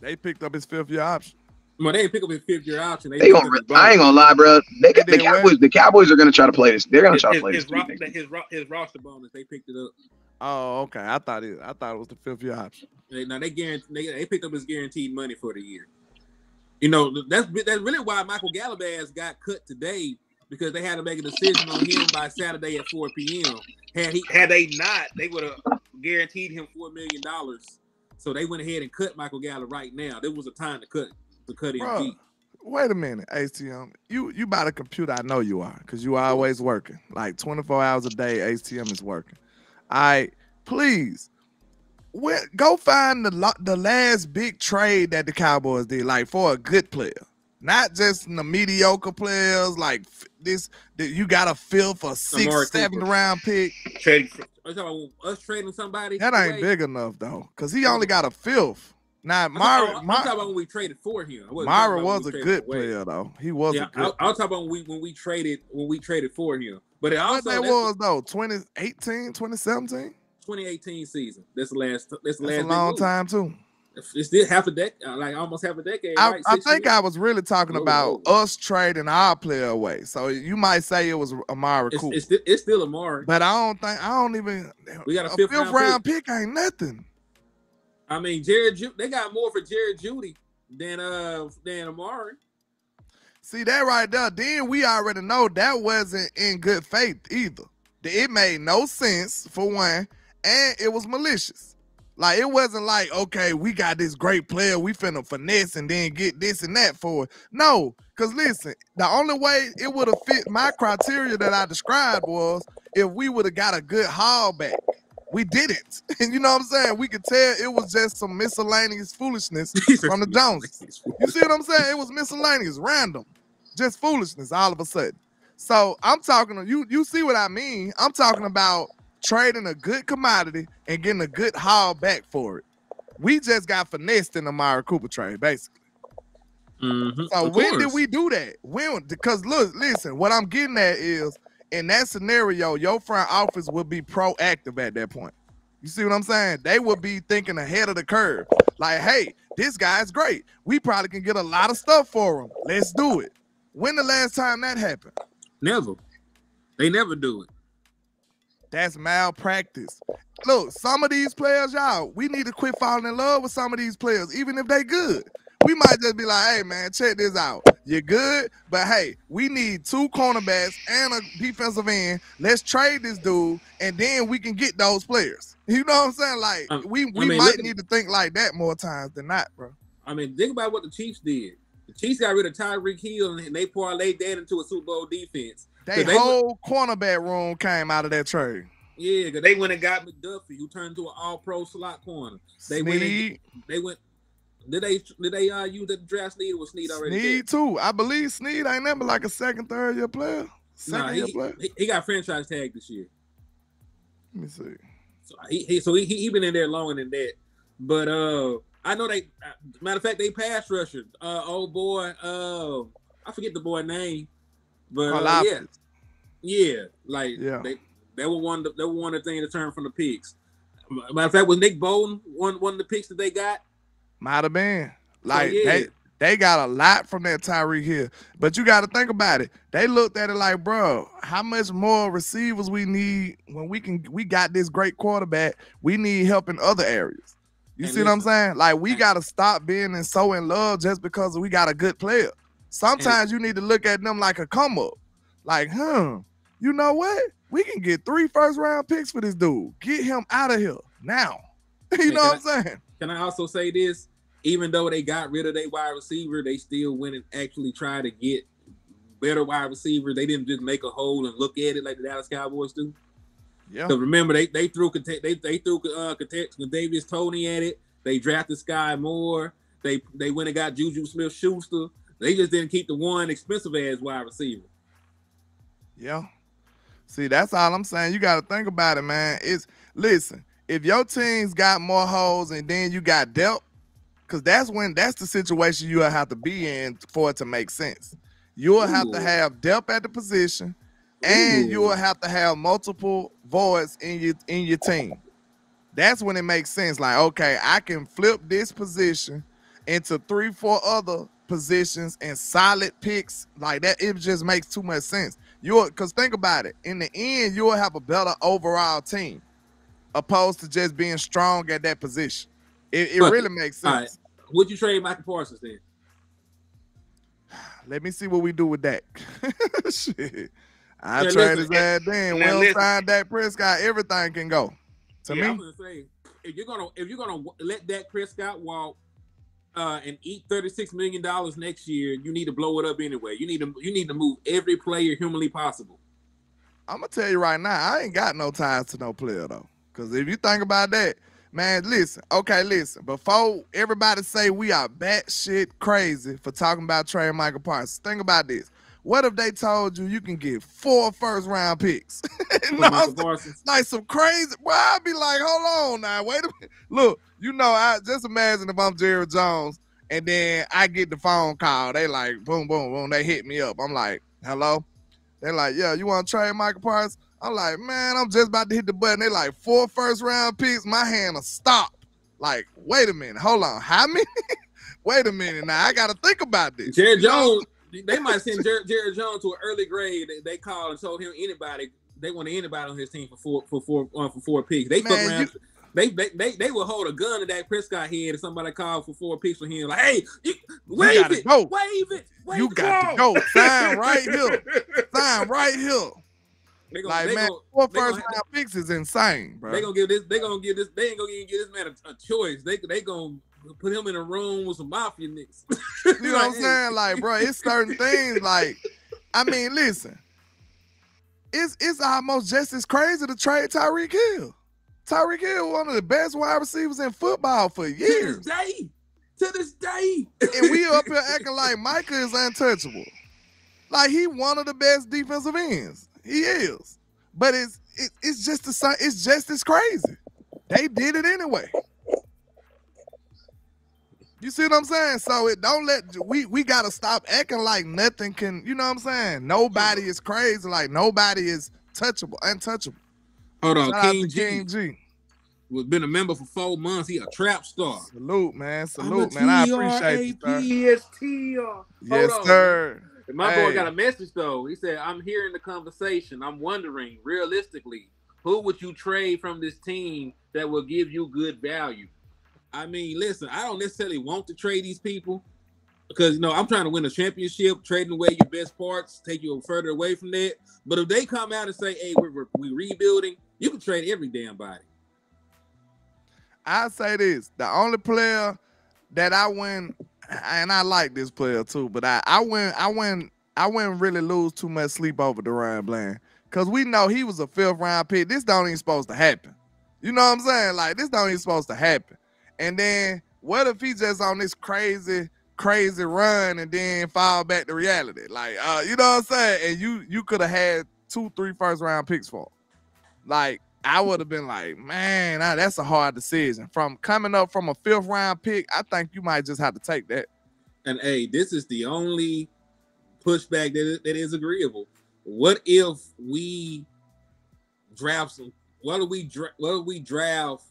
They picked up his fifth year option. Well, they pick up his fifth year option. They, they gonna, I ain't gonna lie, bro. They, got, the Cowboys. The Cowboys are gonna try to play this. They're gonna try to play his, this. Ro- his, ro- his roster bonus. They picked it up. Oh, okay. I thought it. I thought it was the fifth year option. They, now they guarantee. They, they picked up his guaranteed money for the year. You know that's that's really why Michael Gallup got cut today because they had to make a decision on him by Saturday at 4 p.m. Had he had they not, they would have guaranteed him four million dollars. So they went ahead and cut Michael Gallup right now. There was a time to cut to cut him Bruh, deep wait a minute, ATM. You you by the computer, I know you are, because you are always working. Like 24 hours a day, ATM is working. I please where, go find the the last big trade that the Cowboys did, like for a good player, not just the mediocre players. Like this, that you got to fill for six, Amari seven Cooper. round pick. Trading, us trading somebody. That ain't away. big enough though, because he only got a fifth. Now, Myra, I'm, talking about when we traded for him. Myra was a good player though. He was yeah, a good. I, will talk about when we when we traded when we traded for him. But it also what that was though 2018, 2017? 2018 season. That's the last. That's the that's last. long time too. It's still half a decade, uh, like almost half a decade. I, right? I think years. I was really talking about us trading our player away. So you might say it was Amari it's, Cooper. It's, still, it's still Amari, but I don't think I don't even. We got a fifth, a fifth round, round pick. pick. Ain't nothing. I mean, Jared, Ju- they got more for Jerry Jeudy than uh than Amari. See that right there. Then we already know that wasn't in good faith either. It made no sense for one, and it was malicious. Like it wasn't like, okay, we got this great player, we finna finesse and then get this and that for it. No, because listen, the only way it would have fit my criteria that I described was if we would have got a good haul back we didn't. And you know what I'm saying? We could tell it was just some miscellaneous foolishness from the Joneses. You see what I'm saying? It was miscellaneous, random, just foolishness all of a sudden. So I'm talking to you. You see what I mean? I'm talking about trading a good commodity and getting a good haul back for it. We just got finessed in the Myra Cooper trade, basically. Mm-hmm, so when course. did we do that? When? Because look, listen, what I'm getting at is in that scenario, your front office will be proactive at that point. You see what I'm saying? They would be thinking ahead of the curve. Like, hey, this guy's great. We probably can get a lot of stuff for him. Let's do it. When the last time that happened? Never. They never do it. That's malpractice. Look, some of these players, y'all, we need to quit falling in love with some of these players, even if they good. We might just be like, hey man, check this out. You're good, but hey, we need two cornerbacks and a defensive end. Let's trade this dude, and then we can get those players. You know what I'm saying? Like Um, we, we I mean, might need to think like that more times than not, bro. I mean, think about what the Chiefs did. The Chiefs got rid of Tyreek Hill and they parlayed that into a Super Bowl defense. They, they- whole cornerback room came out of that trade. Yeah, because they went and got McDuffie, who turned into an all-pro slot corner. They went and- They went. Did they did they uh use the draft Sneed was Sneed already? Sneed too. I believe Sneed ain't never like a second, third year player. Second Nah, year he, player. he, he got franchise tag this year. Let me see. So he, he so he, he been in there longer than that. But uh I know they uh, matter of fact they pass rusher. Uh oh boy, uh I forget the boy name. But uh, yeah. Yeah, like Yeah. they they were one of the, they were one of the things to turn from the picks. Matter of fact, was Nick Bolton one one of the picks that they got? Might have been. Like yeah. they they got a lot from that Tyreek Hill. But you got to think about it. They looked at it like, bro, how much more receivers we need when we can we got this great quarterback. We need help in other areas. You And see what I'm saying? Like we got to stop being in so in love just because we got a good player. Sometimes you need to look at them like a come up. Like, huh, you know what? We can get three first round picks for this dude. Get him out of here now. you know what I'm saying? Can I also say this? Even though they got rid of their wide receiver, they still went and actually tried to get better wide receivers. They didn't just make a hole and look at it like the Dallas Cowboys do. Yeah. Because remember, they they threw they they threw uh Davis Toney at it. They drafted Skyy Moore. They they went and got Juju Smith Schuster. They just didn't keep the one expensive ass wide receiver. Yeah. See, that's all I'm saying. You got to think about it, man. It's listen, if your team's got more holes and then you got depth, because that's when that's the situation you'll have to be in for it to make sense. You'll have to have depth at the position, and Ooh. you'll have to have multiple voids in your in your team. That's when it makes sense. Like, okay, I can flip this position into three, four other positions and solid picks. Like that, it just makes too much sense. You'll because think about it. In the end, you'll have a better overall team, opposed to just being strong at that position. It, it But- really makes sense. Would you trade Michael Parsons then? Let me see what we do with that. Shit. I Yeah, trade his eh, ass then. We now don't sign Dak Prescott, everything can go. To yeah, me, say if you're gonna if you're gonna let Dak Prescott walk uh, and eat thirty six million dollars next year, you need to blow it up anyway. You need to you need to move every player humanly possible. I'm gonna tell you right now, I ain't got no ties to no player though. Cause if you think about that, man, listen, okay, listen. Before everybody say we are batshit crazy for talking about Trey Michael Parsons, think about this. What if they told you you can get four first round picks? No, like some crazy. Well, I'd be like, hold on now, wait a minute. Look, you know, I just imagine if I'm Jerry Jones and then I get the phone call. They like, boom, boom, boom. They hit me up. I'm like, hello. They're like, yeah, you want to trade Michael Parsons? I'm like, man, I'm just about to hit the button. They like four first round picks. My hand will stop. Like, wait a minute, hold on, how many? wait a minute, now I got to think about this. Jerry Jones, they might send Jared, Jerry Jones to an early grade. They, they called and told him anybody they want anybody on his team for four for four uh, for four picks. They fuck Man, around. They, they they they will hold a gun to that Prescott head if somebody called for four picks for him. Like, hey, you, wave gotta it, go. wave it, wave You the got to ball. go. Sign right here. Sign right here. They gonna, Like, they man, gonna, four they gonna round picks is insane, bro. they gonna give this. They gonna give this. They ain't gonna even give this man a, a choice. They they gonna put him in a room with some mafia niggas. You know what I'm saying? Like, bro, it's certain things. Like, I mean, listen, it's it's almost just as crazy to trade Tyreek Hill. Tyreek Hill, one of the best wide receivers in football for To this years, day, to this day, and we up here acting like Micah is untouchable. Like he one of the best defensive ends. He is, but it's it, it's just the. It's just as crazy. They did it anyway. You see what I'm saying? So it don't let we we gotta stop acting like nothing can. You know what I'm saying? Nobody is crazy. Like nobody is touchable, untouchable. Hold on, Shout out King to G. King G. was been a member for four months. He a trap star. Salute, man. Salute, man. I appreciate you, sir. Yes, on. sir. My boy got a message though. He said, "I'm hearing the conversation. I'm wondering, realistically, who would you trade from this team that will give you good value?" I mean, listen, I don't necessarily want to trade these people because you know I'm trying to win a championship. Trading away your best parts take you further away from that. But if they come out and say, "Hey, we're, we rebuilding," you can trade every damn body. I say this: the only player that I win, and I like this player too, but I I win I win I wouldn't really lose too much sleep over DaRon Bland because we know he was a fifth round pick. This don't even supposed to happen. You know what I'm saying? Like this don't even supposed to happen. And then what if he just on this crazy crazy run and then fall back to reality? Like uh, you know what I'm saying? And you you could have had two three first round picks for. Like I would have been like, man, that's a hard decision. From coming up from a fifth round pick, I think you might just have to take that. And hey, this is the only pushback that is, that is agreeable. What if we draft some? What do we dra- What do we draft?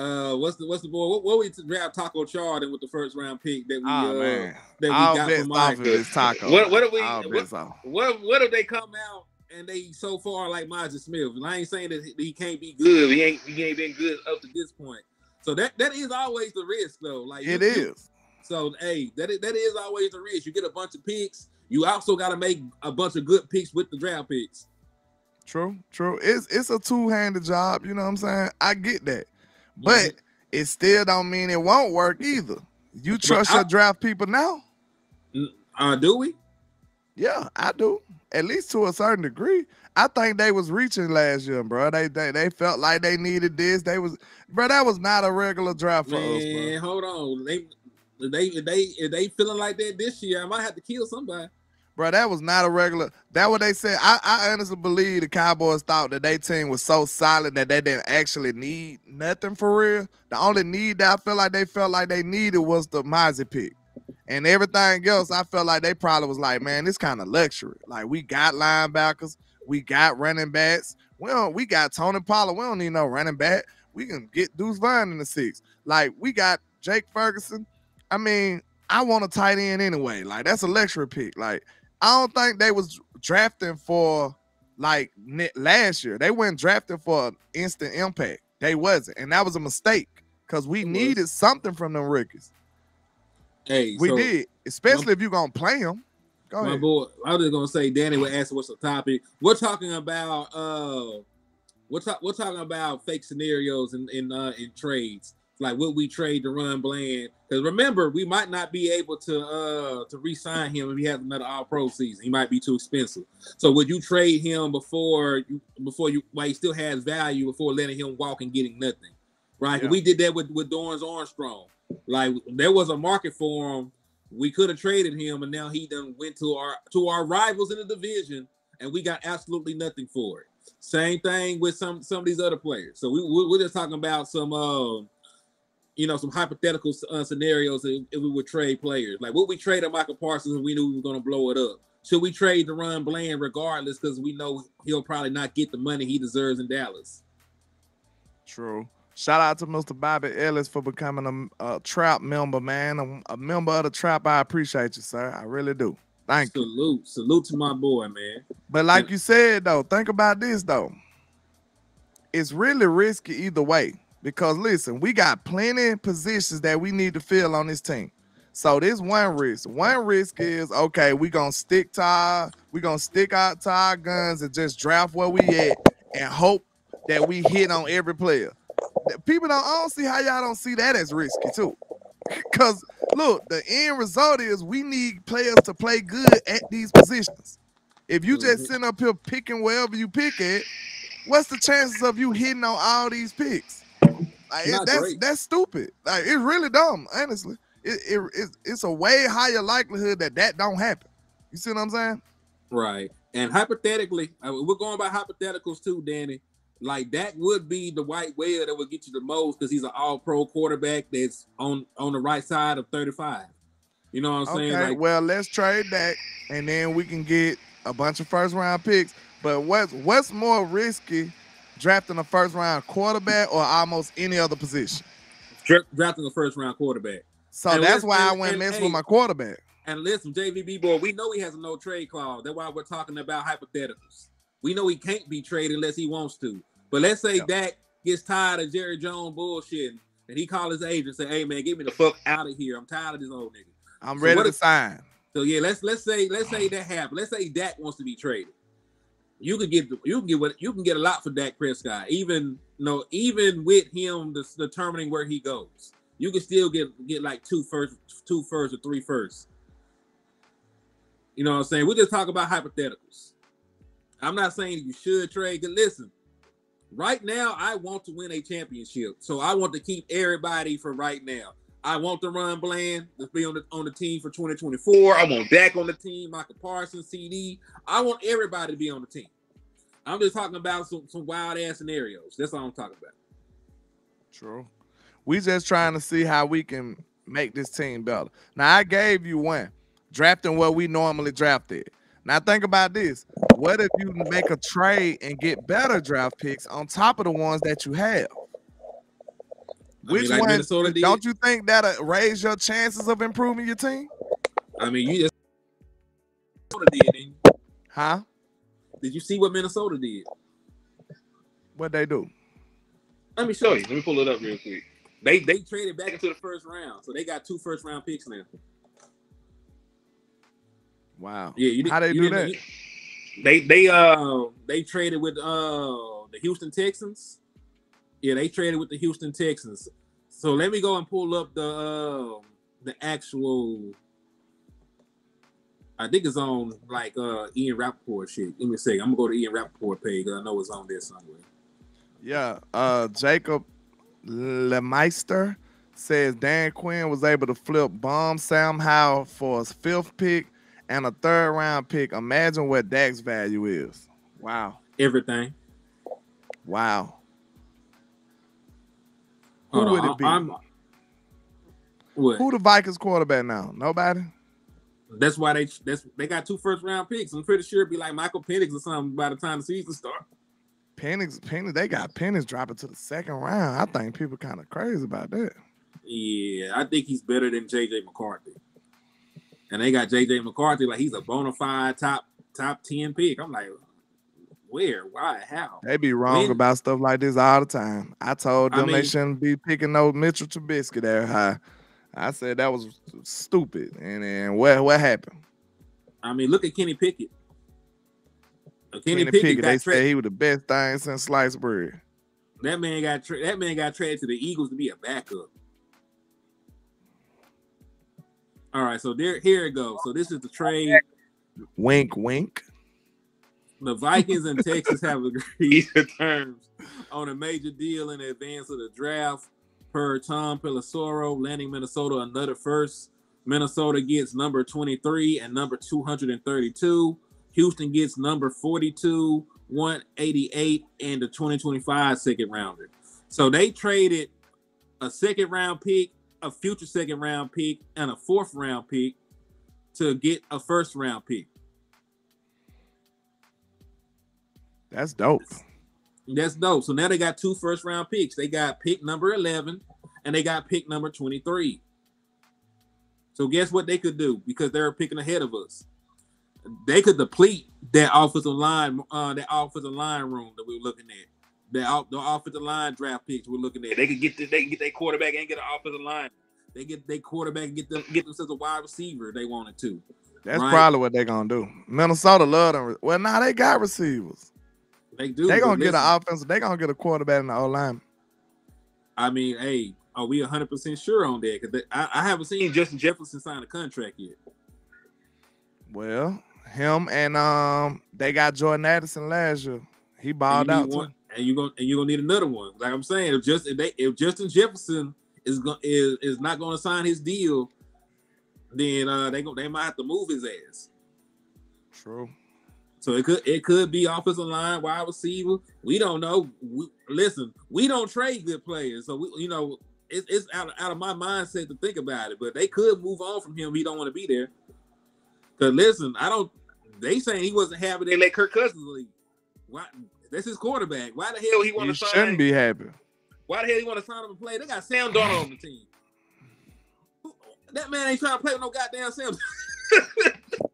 Uh, what's the what's the boy? What, what we draft Taco Charlton with the first round pick that we Oh uh, man, that we I'll got bet from off of Mike? taco. What- what do we- I'll what- bet. What what if they come out and they so far like Mazi Smith? And I ain't saying that he- he can't be good. He ain't he ain't been good up to this point. So that that is always the risk though. Like It you- you- is. So hey, that is, that is always the risk. You get a bunch of picks. You also got to make a bunch of good picks with the draft picks. True, true. It's it's a two-handed job, you know what I'm saying? I get that. But it still don't mean it won't work either. You trust I- your draft people now? Uh, do we? Yeah, I do. At least to a certain degree. I think they was reaching last year, bro. They they, they felt like they needed this. They was bro, that was not a regular draft for us, bro. Man, hold on. They if they if they if they feeling like that this year, I might have to kill somebody. Bro, that was not a regular. That what they said. I, I honestly believe the Cowboys thought that their team was so solid that they didn't actually need nothing for real. The only need that I felt like they felt like they needed was the Mazi pick. And everything else, I felt like they probably was like, man, this kind of luxury. Like we got linebackers, we got running backs. We don't, we got Tony Pollard. We don't need no running back. We can get Deuce Vaughn in the six. Like we got Jake Ferguson. I mean, I want a tight end anyway. Like that's a luxury pick. Like I don't think they was drafting for like last year. They weren't drafting for instant impact. They wasn't, and that was a mistake because we needed something from them rookies. Hey, We so did, especially if you're gonna play them. Go my ahead. boy, I was just gonna say, Danny would ask what's the topic. We're talking about uh, we're, ta- we're talking about fake scenarios in in uh, in trades. Like would we trade DaRon Bland? Because remember, we might not be able to uh to re-sign him if he has another All Pro season. He might be too expensive. So would you trade him before you before you while he still has value before letting him walk and getting nothing? Right? Yeah. We did that with with Dorance Armstrong. Like there was a market for him. We could have traded him, and now he done went to our to our rivals in the division, and we got absolutely nothing for it. Same thing with some some of these other players. So we we- we're just talking about some uh, you know some hypothetical uh, scenarios if, if we would trade players. Like would we trade a Michael Parsons if we knew we were going to blow it up? Should we trade DaRon Bland regardless because we know he'll probably not get the money he deserves in Dallas? True. Shout out to Mr. Bobby Ellis for becoming a, a trap member, man. A, a member of the trap. I appreciate you, sir. I really do. Thank you. Salute, salute to my boy, man. But like you said, though, think about this though. It's really risky either way because listen, we got plenty of positions that we need to fill on this team. So this one risk. One risk is okay, we gonna stick to our we gonna stick out to our guns and just draft where we at and hope that we hit on every player. People don't I don't see how y'all don't see that as risky too. Cause look, the end result is we need players to play good at these positions. If you just Mhm. sitting up here picking wherever you pick it, what's the chances of you hitting on all these picks? Like it- that's great. that's stupid. Like it's really dumb, honestly. It, it, it's, it's a way higher likelihood that that don't happen. You see what I'm saying? Right. And hypothetically, uh, we're going by hypotheticals too, Danny. Like that would be the white whale that would get you the most because he's an all-pro quarterback that's on on the right side of 35. You know what I'm saying? Okay, Like, well let's trade that, and then we can get a bunch of first round picks. But what's what's more risky drafting a first round quarterback or almost any other position. Dra- drafting a first round quarterback. So And that's why I went and, mess hey, with my quarterback. And listen, JVB boy, we know he has a no trade clause. That's why we're talking about hypotheticals. We know he can't be traded unless he wants to. But let's say Yeah. Dak gets tired of Jerry Jones bullshitting, and he call his agent and say, "Hey man, get me the fuck out of here. I'm tired of this old nigga." I'm So ready to if- sign. So yeah, let's let's say let's say that happened. Let's say Dak wants to be traded. You could get you can get what you can get a lot for Dak Prescott. Even you know, even with him determining where he goes, you can still get get like two first, two first or three firsts. You know what I'm saying? We just talk about hypotheticals. I'm not saying you should trade. But listen, right now I want to win a championship, so I want to keep everybody for right now. I want DaRon Bland to be on the on the team for 2024. I want Dak on the team, Michael Parsons, CeeDee. I want everybody to be on the team. I'm just talking about some, some wild ass scenarios. That's all I'm talking about. True. We just trying to see how we can make this team better. Now I gave you one, drafting what we normally drafted. Now think about this. What if you make a trade and get better draft picks on top of the ones that you have? I mean, Which like one? Minnesota did. Don't you think that'll raise your chances of improving your team? I mean, you just Minnesota did. didn't you? Huh? Did you see what Minnesota did? What they do? Let me show you. Let me pull it up real quick. They they traded back into the first round, so they got two first round picks now. Wow. Yeah, you did, How they you do that? you- they they uh they traded with uh the Houston Texans. Yeah, they traded with the Houston Texans. So let me go and pull up the uh, the actual. I think it's on like uh Ian Rapoport shit. Give me a second. I'm gonna go to Ian Rapoport page. I know it's on there somewhere. Yeah. Uh Jacob Lemeister says Dan Quinn was able to flip Bomb Sam Howell for his fifth pick and a third round pick. Imagine what Dak's value is. Wow. Everything. Wow. Who Hold would on, it be? I'm? Who the Vikings quarterback now? Nobody? That's why they that's they got two first round picks. I'm pretty sure it'd be like Michael Penix or something by the time the season starts. Penix, Penix, they got Penix dropping to the second round. I think people kind of crazy about that. Yeah, I think he's better than JJ McCarthy. And they got JJ McCarthy like he's a bona fide top top 10 pick. I'm like, where? Why? How? They be wrong When- about stuff like this all the time. I told I them they shouldn't be picking no Mitchell Trubisky there high. I said that was stupid. And then what what happened? I mean, look at Kenny Pickett. Uh, Kenny, Kenny Pickett, Pickett, they got said he was the best thing since sliced bread. That man got tra- that man got traded to the Eagles to be a backup. All right, so there here it goes. So this is the trade. Wink, wink. The Vikings and Texans have agreed to terms on a major deal in advance of the draft. Per Tom Pelissero, landing Minnesota another first. Minnesota gets number 23 and number 232. Houston gets number 42, 188, and the 2025 second rounder. So they traded a second round pick, a future second round pick, and a fourth round pick to get a first round pick. That's dope. That's dope. So now they got two first round picks. They got pick number 11 and they got pick number 23. So guess what they could do because they're picking ahead of us. They could deplete that offensive line, uh, that offensive line room that we were looking at. The, off- the offensive line draft picks we're looking at. They could get this, they can get their quarterback and get an offensive line. They get their quarterback and get them get themselves a wide receiver if they wanted to. That's Right. probably what they're gonna do. Minnesota love them. Well, now they got receivers. They do. They gonna get listen, an offensive. They gonna get a quarterback in the O line. I mean, hey, are we 100% sure on that? Because I, I haven't seen Justin Jefferson sign a contract yet. Well, him and um, they got Jordan Addison last year. He balled you out one, and you gonna and you're gonna need another one. Like I'm saying, if just if, they, if Justin Jefferson is going is, is not going to sign his deal, then uh, they go they might have to move his ass. True. So it could it could be offensive line, wide receiver. We don't know. We, listen, we don't trade good players, so we you know it, it's out of, out of my mindset to think about it. But they could move on from him. He don't want to be there. Cause listen, I don't. They saying he wasn't happy. They let Kirk Cousins leave. Why? That's his quarterback. Why the hell he want You to sign? shouldn't be happy. Why the hell he want to sign him and play? They got Sam Darnold on the team. That man ain't trying to play with no goddamn Sam.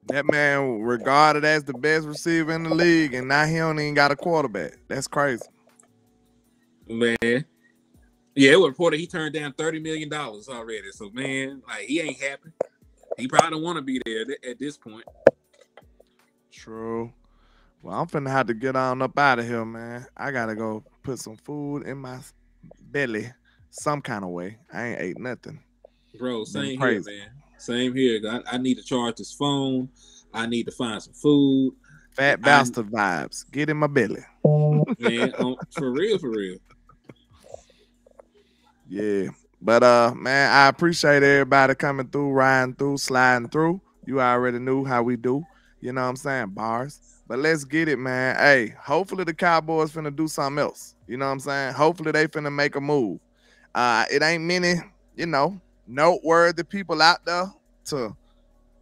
That man regarded as the best receiver in the league, and now he don't even got a quarterback. That's crazy. Man. Yeah, it was reported he turned down thirty million dollars already. So man, like he ain't happy. He probably don't want to be there at- at this point. True. Well, I'm finna have to get on up out of here, man. I gotta go put some food in my belly some kind of way. I ain't ate nothing. Bro, same here, man. Same here. I, I need to charge this phone. I need to find some food. Fat I- vibes. Get in my belly. Man, um, for real, for real. Yeah. But uh man, I appreciate everybody coming through, riding through, sliding through. You already knew how we do. You know what I'm saying? Bars. But let's get it, man. Hey, hopefully the Cowboys finna do something else. You know what I'm saying? Hopefully they finna make a move. Uh it ain't many, you know, noteworthy people out there to,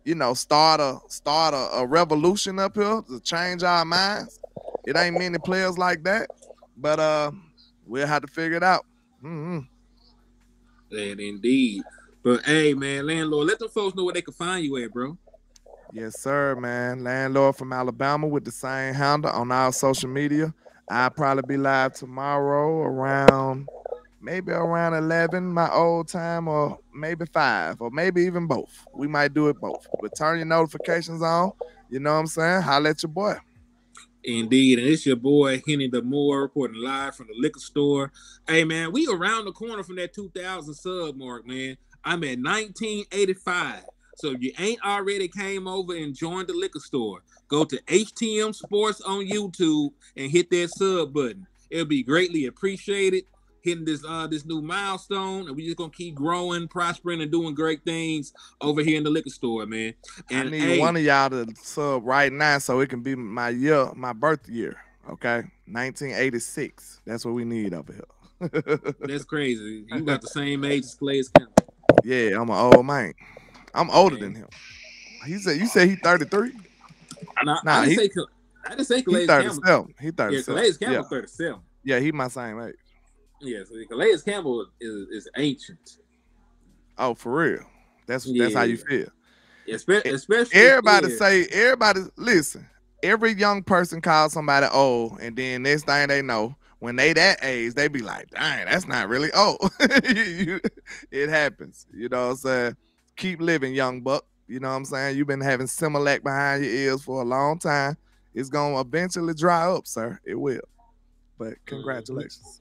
you know, start a start a, a revolution up here to change our minds. It ain't many players like that. But uh we'll have to figure it out. Mm-hmm. And indeed. But hey, man, landlord, let them folks know where they can find you at, bro. Yes, sir, man. Landlord from Alabama with the same handle on our social media. I'll probably be live tomorrow around maybe around 11, my old time, or maybe five, or maybe even both. We might do it both. But turn your notifications on. You know what I'm saying? Holla at your boy. Indeed, and it's your boy Henny the Moore reporting live from the liquor store. Hey man, we around the corner from that 2000 sub mark, man. I'm at 1985. So if you ain't already came over and joined the liquor store, go to HTM Sports on YouTube and hit that sub button. It'll be greatly appreciated. Hitting this uh this new milestone, and we just gonna keep growing, prospering, and doing great things over here in the liquor store, man. And I need hey, one of y'all to sub right now so it can be my year, my birth year. Okay. 1986. That's what we need over here. that's crazy. You got the same age as Calais Campbell. Yeah, I'm an old man. I'm older Okay. than him. He said, "You said he 33? Nah, Nah, I didn't he- say Cal- I didn't say He Calais Campbell. 37. Yeah, 37. Calais Campbell Yeah, 37. yeah, he my same age. Yeah, so Calais Campbell is, is ancient. Oh, for real? That's that's how you feel. Espe- Especially Everybody yeah. say, everybody listen. Every young person calls somebody old, and then next thing they know, when they that age, they be like, "Dang, that's not really old." It happens. You know what I'm saying? Keep living, young buck. You know what I'm saying? You've been having Similac behind your ears for a long time. It's gonna eventually dry up, sir. It will. But mm-hmm. congratulations.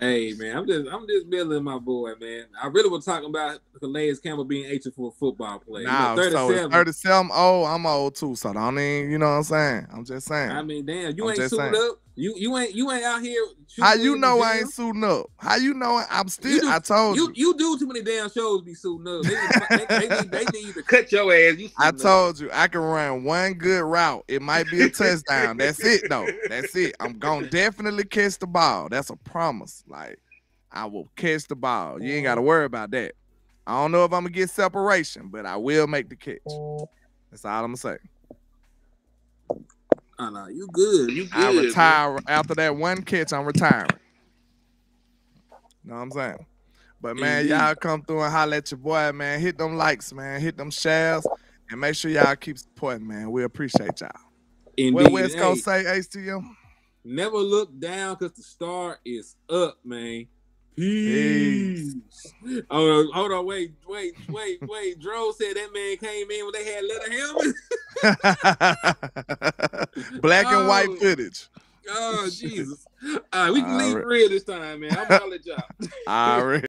Hey man, I'm just I'm just building my boy, man. I really was talking about Calais Campbell being ancient for a football player. You know, Nah, so it's 37. 37. Oh, I'm old too. So I don't even, you know what I'm saying? I'm just saying. I mean, damn, you I'm ain't just suited saying. up. You you ain't you ain't out here. How you know I gym. ain't suiting up? How you know I'm still? You do- I told you. You you do too many damn shows to be suiting up. They, need, they, they, need, they need to cut your ass. You I suiting up. told you I can run one good route. It might be a touchdown. That's it though. That's it. I'm gonna definitely catch the ball. That's a promise. Like I will catch the ball. You ain't gotta mm-hmm. worry about that. I don't know if I'm gonna get separation, but I will make the catch. That's all I'm gonna say. Oh, no, you good. You good. I man. retire after that one catch. I'm retiring. Know what I'm saying? But man, Indeed. y'all come through and holler at your boy, man. Hit them likes, man. Hit them shares, and make sure y'all keep supporting, man. We appreciate y'all. Indeed. What West Hey, Coast say, HTM? Never look down because the star is up, man. Peace. Peace. Oh, hold on, hold on, wait, wait, wait, wait. Dro said that man came in when they had leather helmets. Black and white Oh. footage. Oh Jesus! All right, we can All leave right. real this time, man. I'm gonna let y'all. All right.